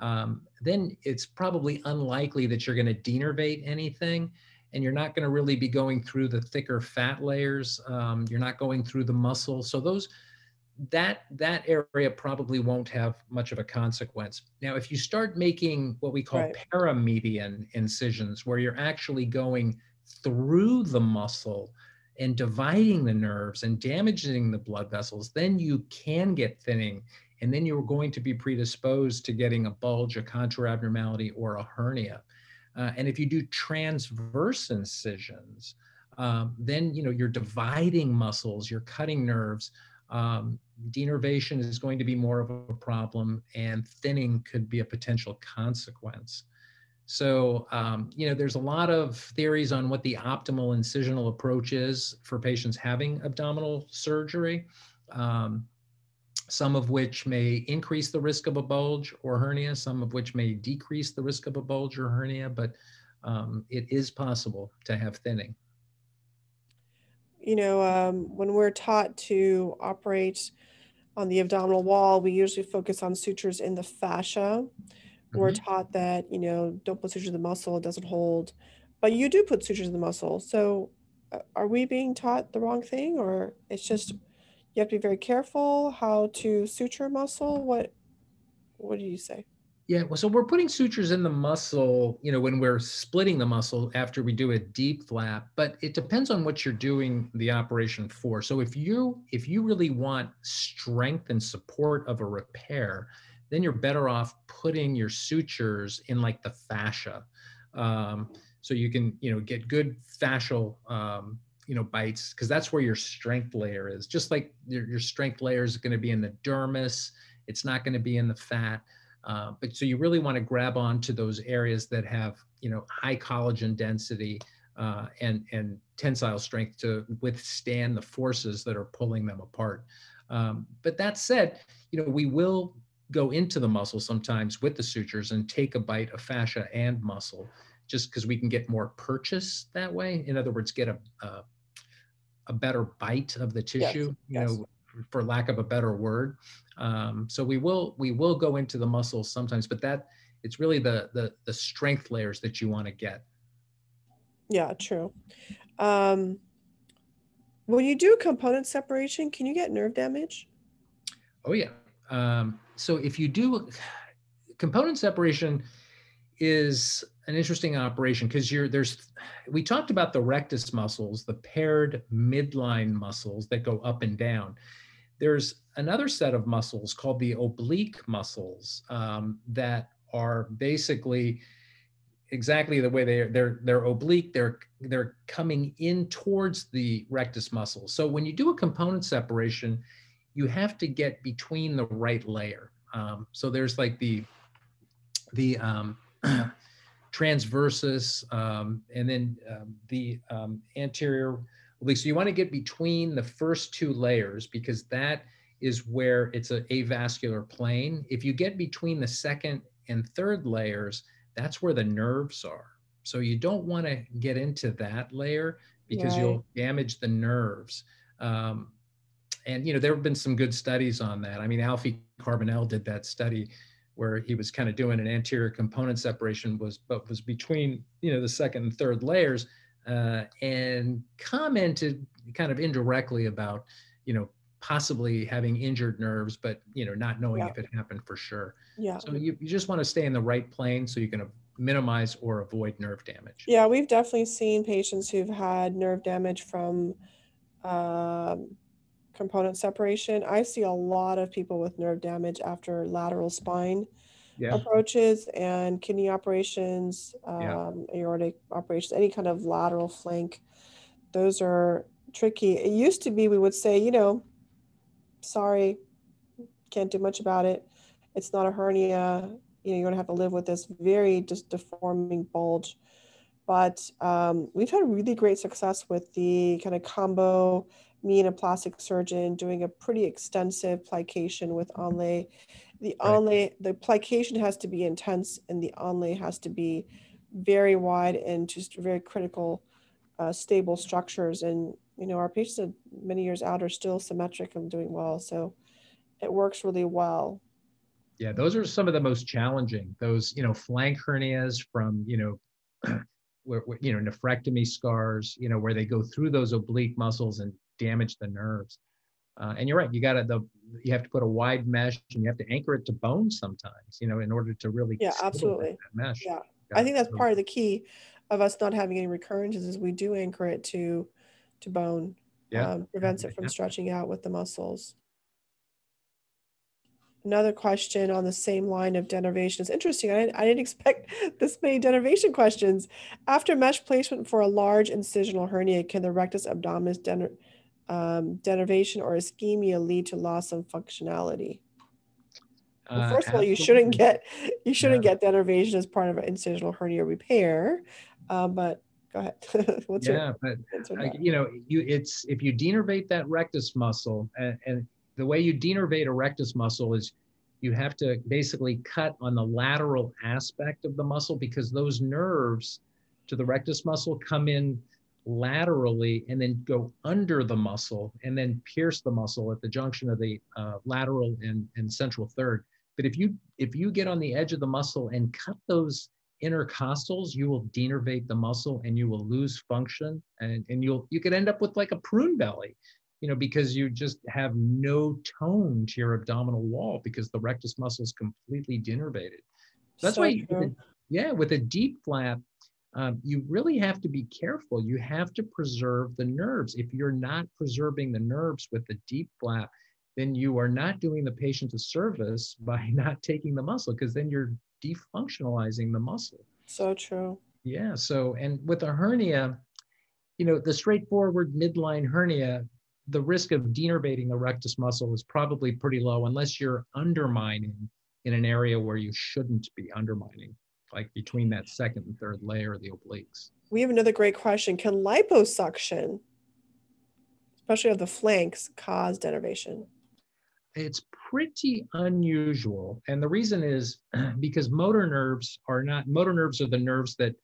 B: um, then it's probably unlikely that you're going to denervate anything and you're not going to really be going through the thicker fat layers. Um, you're not going through the muscle. So those that that area probably won't have much of a consequence. Now, if you start making what we call right. paramedian incisions, where you're actually going through the muscle and dividing the nerves and damaging the blood vessels, then you can get thinning and then you're going to be predisposed to getting a bulge, a contour abnormality, or a hernia. Uh, and if you do transverse incisions, um, then you know you're dividing muscles, you're cutting nerves. Um, denervation is going to be more of a problem, and thinning could be a potential consequence. So, um, you know, there's a lot of theories on what the optimal incisional approach is for patients having abdominal surgery. Um, some of which may increase the risk of a bulge or hernia, some of which may decrease the risk of a bulge or hernia, but um, it is possible to have thinning.
A: You know, um, when we're taught to operate on the abdominal wall, we usually focus on sutures in the fascia. Mm-hmm. We're taught that, you know, don't put sutures in the muscle, it doesn't hold. But you do put sutures in the muscle. So uh, are we being taught the wrong thing or it's just you have to be very careful how to suture muscle. What what do you say?
B: Yeah, well, so we're putting sutures in the muscle, you know, when we're splitting the muscle after we do a DIEP flap, but it depends on what you're doing the operation for. So if you if you really want strength and support of a repair, then you're better off putting your sutures in like the fascia. Um, so you can, you know, get good fascial um, you know bites because that's where your strength layer is. Just like your, your strength layer is going to be in the dermis it's not going to be in the fat uh, but so you really want to grab onto those areas that have you know high collagen density uh, and and tensile strength to withstand the forces that are pulling them apart. Um, but that said you know we will go into the muscle sometimes with the sutures and take a bite of fascia and muscle just because we can get more purchase that way. In other words get a, a a better bite of the tissue, yes, you yes. know, for lack of a better word. Um, so we will we will go into the muscles sometimes, but that it's really the the, the strength layers that you want to get.
A: Yeah, true. Um, when you do component separation, can you get nerve damage?
B: Oh yeah. Um, so if you do component separation is an interesting operation because you're there's we talked about the rectus muscles, the paired midline muscles that go up and down. There's another set of muscles called the oblique muscles um, that are basically exactly the way they're they're they're oblique they're they're coming in towards the rectus muscle so when you do a component separation you have to get between the right layer um, so there's like the the um, transversus um, and then um, the um, anterior oblique so you want to get between the first two layers because that is where it's an avascular plane if you get between the second and third layers that's where the nerves are. So you don't want to get into that layer because right. you'll damage the nerves. Um, and you know there have been some good studies on that. I mean, Alfie Carbonell did that study where he was kind of doing an anterior component separation was but was between you know the second and third layers uh, and commented kind of indirectly about you know possibly having injured nerves, but you know, not knowing yeah. if it happened for sure.
A: Yeah.
B: So you, you just want to stay in the right plane so you can minimize or avoid nerve damage.
A: Yeah, we've definitely seen patients who've had nerve damage from um, component separation. I see a lot of people with nerve damage after lateral spine yeah. approaches and kidney operations, um, yeah. aortic operations, any kind of lateral flank. Those are tricky. It used to be we would say, you know, sorry, can't do much about it. It's not a hernia. You know, you're gonna have to live with this very just deforming bulge. But um, we've had really great success with the kind of combo, me and a plastic surgeon doing a pretty extensive plication with onlay. The right. onlay, the plication has to be intense and the onlay has to be very wide and just very critical, uh, stable structures. And you know, our patients many years out are still symmetric and doing well. So it works really well.
B: Yeah, those are some of the most challenging. Those, you know, flank hernias from, you know, where, where, you know, nephrectomy scars, you know, where they go through those oblique muscles and damage the nerves. Uh, and you're right, you got to the you have to put a wide mesh and you have to anchor it to bone sometimes, you know, in order to really
A: yeah, absolutely mesh. Yeah, I think that's part of the key of us not having any recurrences is we do anchor it to to bone. Yeah. Um, prevents it from stretching out with the muscles. Another question on the same line of denervation is interesting. I didn't, I didn't expect this many denervation questions. After mesh placement for a large incisional hernia, can the rectus abdominis dener, um, denervation or ischemia lead to loss of functionality? Well, uh, first of all, you shouldn't get you shouldn't yeah. get denervation as part of an incisional hernia repair, uh, but go ahead.
B: What's yeah, your, but uh, you know, you it's if you denervate that rectus muscle, and, and the way you denervate a rectus muscle is you have to basically cut on the lateral aspect of the muscle because those nerves to the rectus muscle come in laterally and then go under the muscle and then pierce the muscle at the junction of the uh, lateral and, and central third. But if you if you get on the edge of the muscle and cut those intercostals, you will denervate the muscle and you will lose function and, and you'll you could end up with like a prune belly, you know, because you just have no tone to your abdominal wall because the rectus muscle is completely denervated. So that's so why, you, yeah, with a DIEP flap, um, you really have to be careful. You have to preserve the nerves. If you're not preserving the nerves with the DIEP flap, then you are not doing the patient a service by not taking the muscle because then you're defunctionalizing the muscle.
A: So true.
B: Yeah. So, and with a hernia, you know, the straightforward midline hernia, the risk of denervating the rectus muscle is probably pretty low unless you're undermining in an area where you shouldn't be undermining, like between that second and third layer of the obliques.
A: We have another great question. Can liposuction, especially of the flanks, cause denervation?
B: it's pretty unusual. And the reason is because motor nerves are not, motor nerves are the nerves that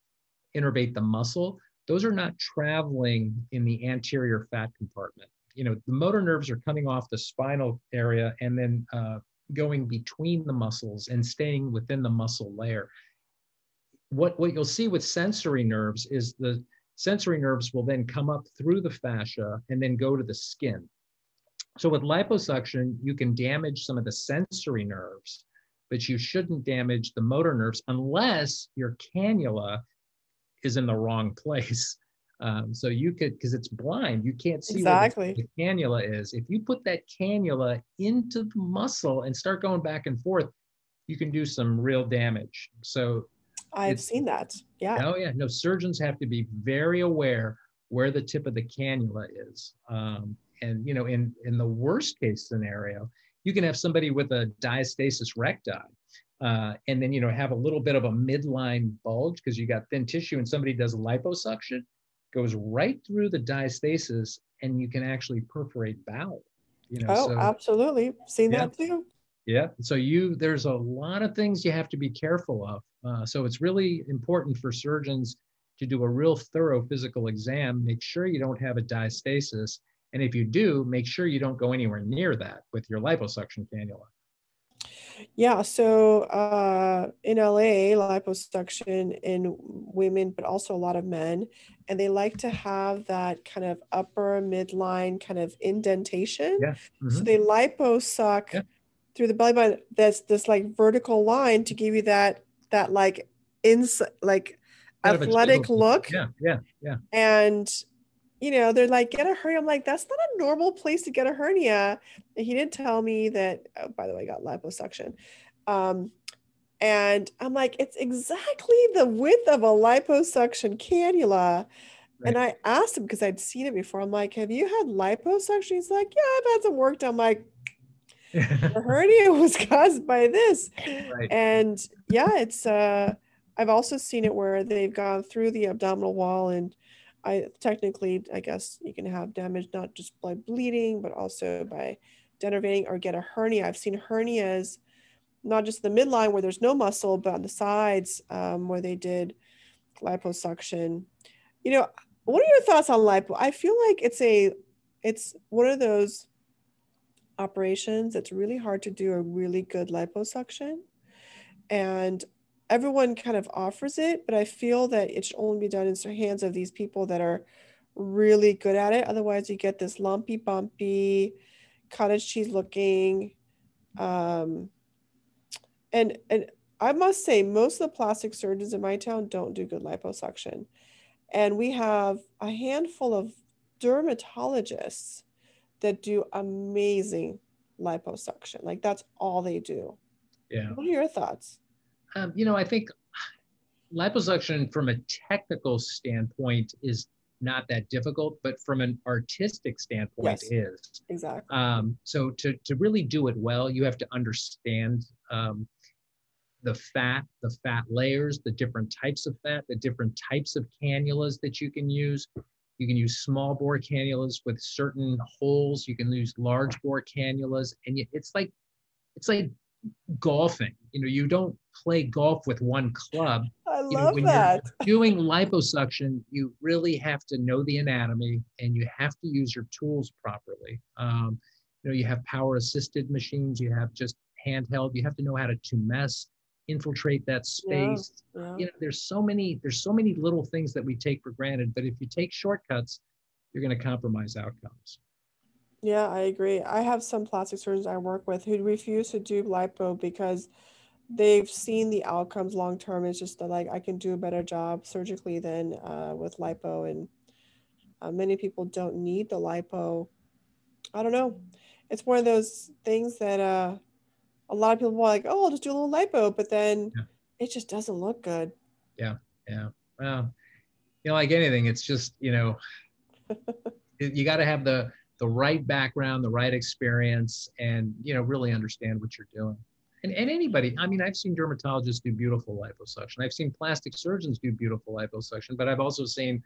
B: innervate the muscle. Those are not traveling in the anterior fat compartment. you know, the motor nerves are coming off the spinal area and then uh, going between the muscles and staying within the muscle layer. What, what you'll see with sensory nerves is the sensory nerves will then come up through the fascia and then go to the skin. So with liposuction, you can damage some of the sensory nerves, but you shouldn't damage the motor nerves unless your cannula is in the wrong place. Um, so you could, because it's blind, you can't see
A: exactly
B: the, the cannula is. If you put that cannula into the muscle and start going back and forth, you can do some real damage. So
A: I've seen that. Yeah.
B: Oh yeah. No, surgeons have to be very aware where the tip of the cannula is. Um, and you know, in in the worst case scenario, you can have somebody with a diastasis recti, uh, and then you know have a little bit of a midline bulge because you got thin tissue, and somebody does liposuction, goes right through the diastasis, and you can actually perforate bowel. You know,
A: oh,
B: so,
A: absolutely, seen
B: yeah.
A: that too.
B: Yeah. So you there's a lot of things you have to be careful of. Uh, so it's really important for surgeons to do a real thorough physical exam. Make sure you don't have a diastasis, and if you do, make sure you don't go anywhere near that with your liposuction cannula.
A: Yeah, so uh, in LA, liposuction in women, but also a lot of men, and they like to have that kind of upper midline kind of indentation.
B: Yeah.
A: So
B: Mhm.
A: they liposuck
B: Yeah.
A: Through the belly button. That's this like vertical line to give you that that like ins like
B: Kind
A: athletic look.
B: Yeah. Yeah. Yeah.
A: And you know, they're like, get a hernia. I'm like, that's not a normal place to get a hernia. And he didn't tell me that, oh, by the way, I got liposuction. Um, and I'm like, it's exactly the width of a liposuction cannula. And I asked him because I'd seen it before. I'm like, have you had liposuction? He's like, yeah, I've had some work done. I'm like, the hernia was caused by this.
B: right.
A: And yeah, it's uh I've also seen it where they've gone through the abdominal wall and I technically I guess you can have damage not just by bleeding, but also by denervating or get a hernia. I've seen hernias not just the midline where there's no muscle, but on the sides um, where they did liposuction. You know, what are your thoughts on lipo? I feel like it's a it's one of those operations it's really hard to do a really good liposuction. And everyone kind of offers it, but I feel that it should only be done in the hands of these people that are really good at it. Otherwise, you get this lumpy, bumpy, cottage cheese looking. Um, and and I must say, most of the plastic surgeons in my town don't do good liposuction. And we have a handful of dermatologists that do amazing liposuction. Like that's all they do.
B: Yeah.
A: What are your thoughts?
B: Um, you know, I think liposuction from a technical standpoint is not that difficult, but from an artistic standpoint
A: Yes.
B: is.
A: Exactly.
B: Um, so to, to really do it well, you have to understand um, the fat, the fat layers, the different types of fat, the different types of cannulas that you can use. You can use small bore cannulas with certain holes. You can use large bore cannulas, and it's like it's like golfing. You know, you don't play golf with one club
A: I
B: you know,
A: love
B: when you're
A: that.
B: doing liposuction, you really have to know the anatomy and you have to use your tools properly. Um, you know, you have power assisted machines, you have just handheld, you have to know how to, to mess, infiltrate that
A: Yeah.
B: space.
A: Yeah.
B: You know, there's so many, there's so many little things that we take for granted, but if you take shortcuts, you're going to compromise outcomes.
A: Yeah, I agree. I have some plastic surgeons I work with who refuse to do lipo because they've seen the outcomes long term. It's just that, like I can do a better job surgically than uh, with lipo, and uh, many people don't need the lipo. I don't know. It's one of those things that uh, a lot of people are like, "Oh, I'll just do a little lipo," but then
B: Yeah.
A: it just doesn't look good.
B: Yeah. Yeah. Well, you know, like anything, it's just, you know, you- you got to have the, the right background, the right experience, and, you know, really understand what you're doing. And, and anybody, I mean, I've seen dermatologists do beautiful liposuction. I've seen plastic surgeons do beautiful liposuction, but I've also seen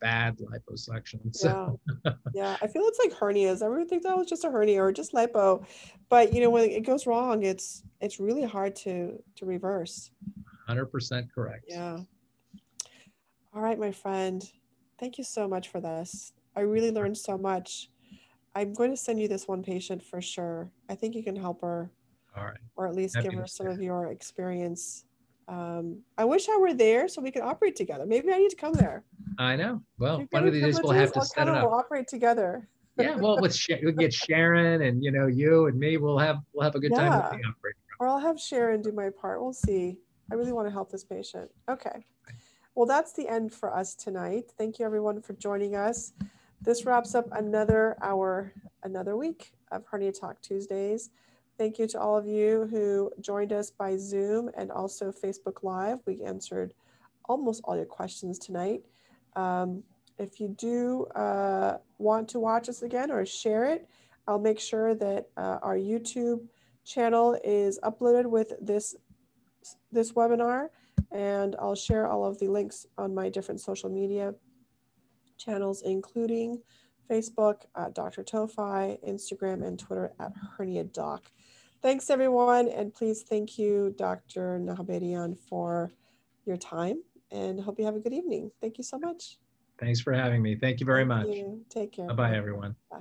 B: bad liposuction. So,
A: Yeah. yeah. I feel it's like hernias. Everyone thinks that was just a hernia or just lipo. But you know, when it goes wrong, it's it's really hard to to reverse.
B: 100% correct.
A: Yeah. All right, my friend. Thank you so much for this. I really learned so much. I'm going to send you this one patient for sure. I think you can help her.
B: All right.
A: Or at least
B: Happy
A: give her some of your experience. Um, I wish I were there so we could operate together. Maybe I need to come there.
B: I know. Well, one of these we'll have to set it
A: and We'll operate together.
B: Yeah, well, with Sha- we'll get Sharon and you know you and me. We'll have we'll have a good time with the
A: Yeah.
B: operating.
A: Or I'll have Sharon do my part. We'll see. I really want to help this patient. Okay. Well, that's the end for us tonight. Thank you everyone for joining us. This wraps up another hour, another week of Hernia Talk Tuesdays. Thank you to all of you who joined us by Zoom and also Facebook Live. We answered almost all your questions tonight. Um, if you do uh, want to watch us again or share it, I'll make sure that uh, our YouTube channel is uploaded with this this webinar and I'll share all of the links on my different social media channels including Facebook at Dr. Towfigh, Instagram and Twitter at Hernia Doc. Thanks everyone and please thank you Dr. Nahabedian for your time and hope you have a good evening. Thank you so much.
B: Thanks for having me. Thank you very
A: Thank
B: much.
A: you. Take care.
B: Bye bye, everyone.
A: Bye.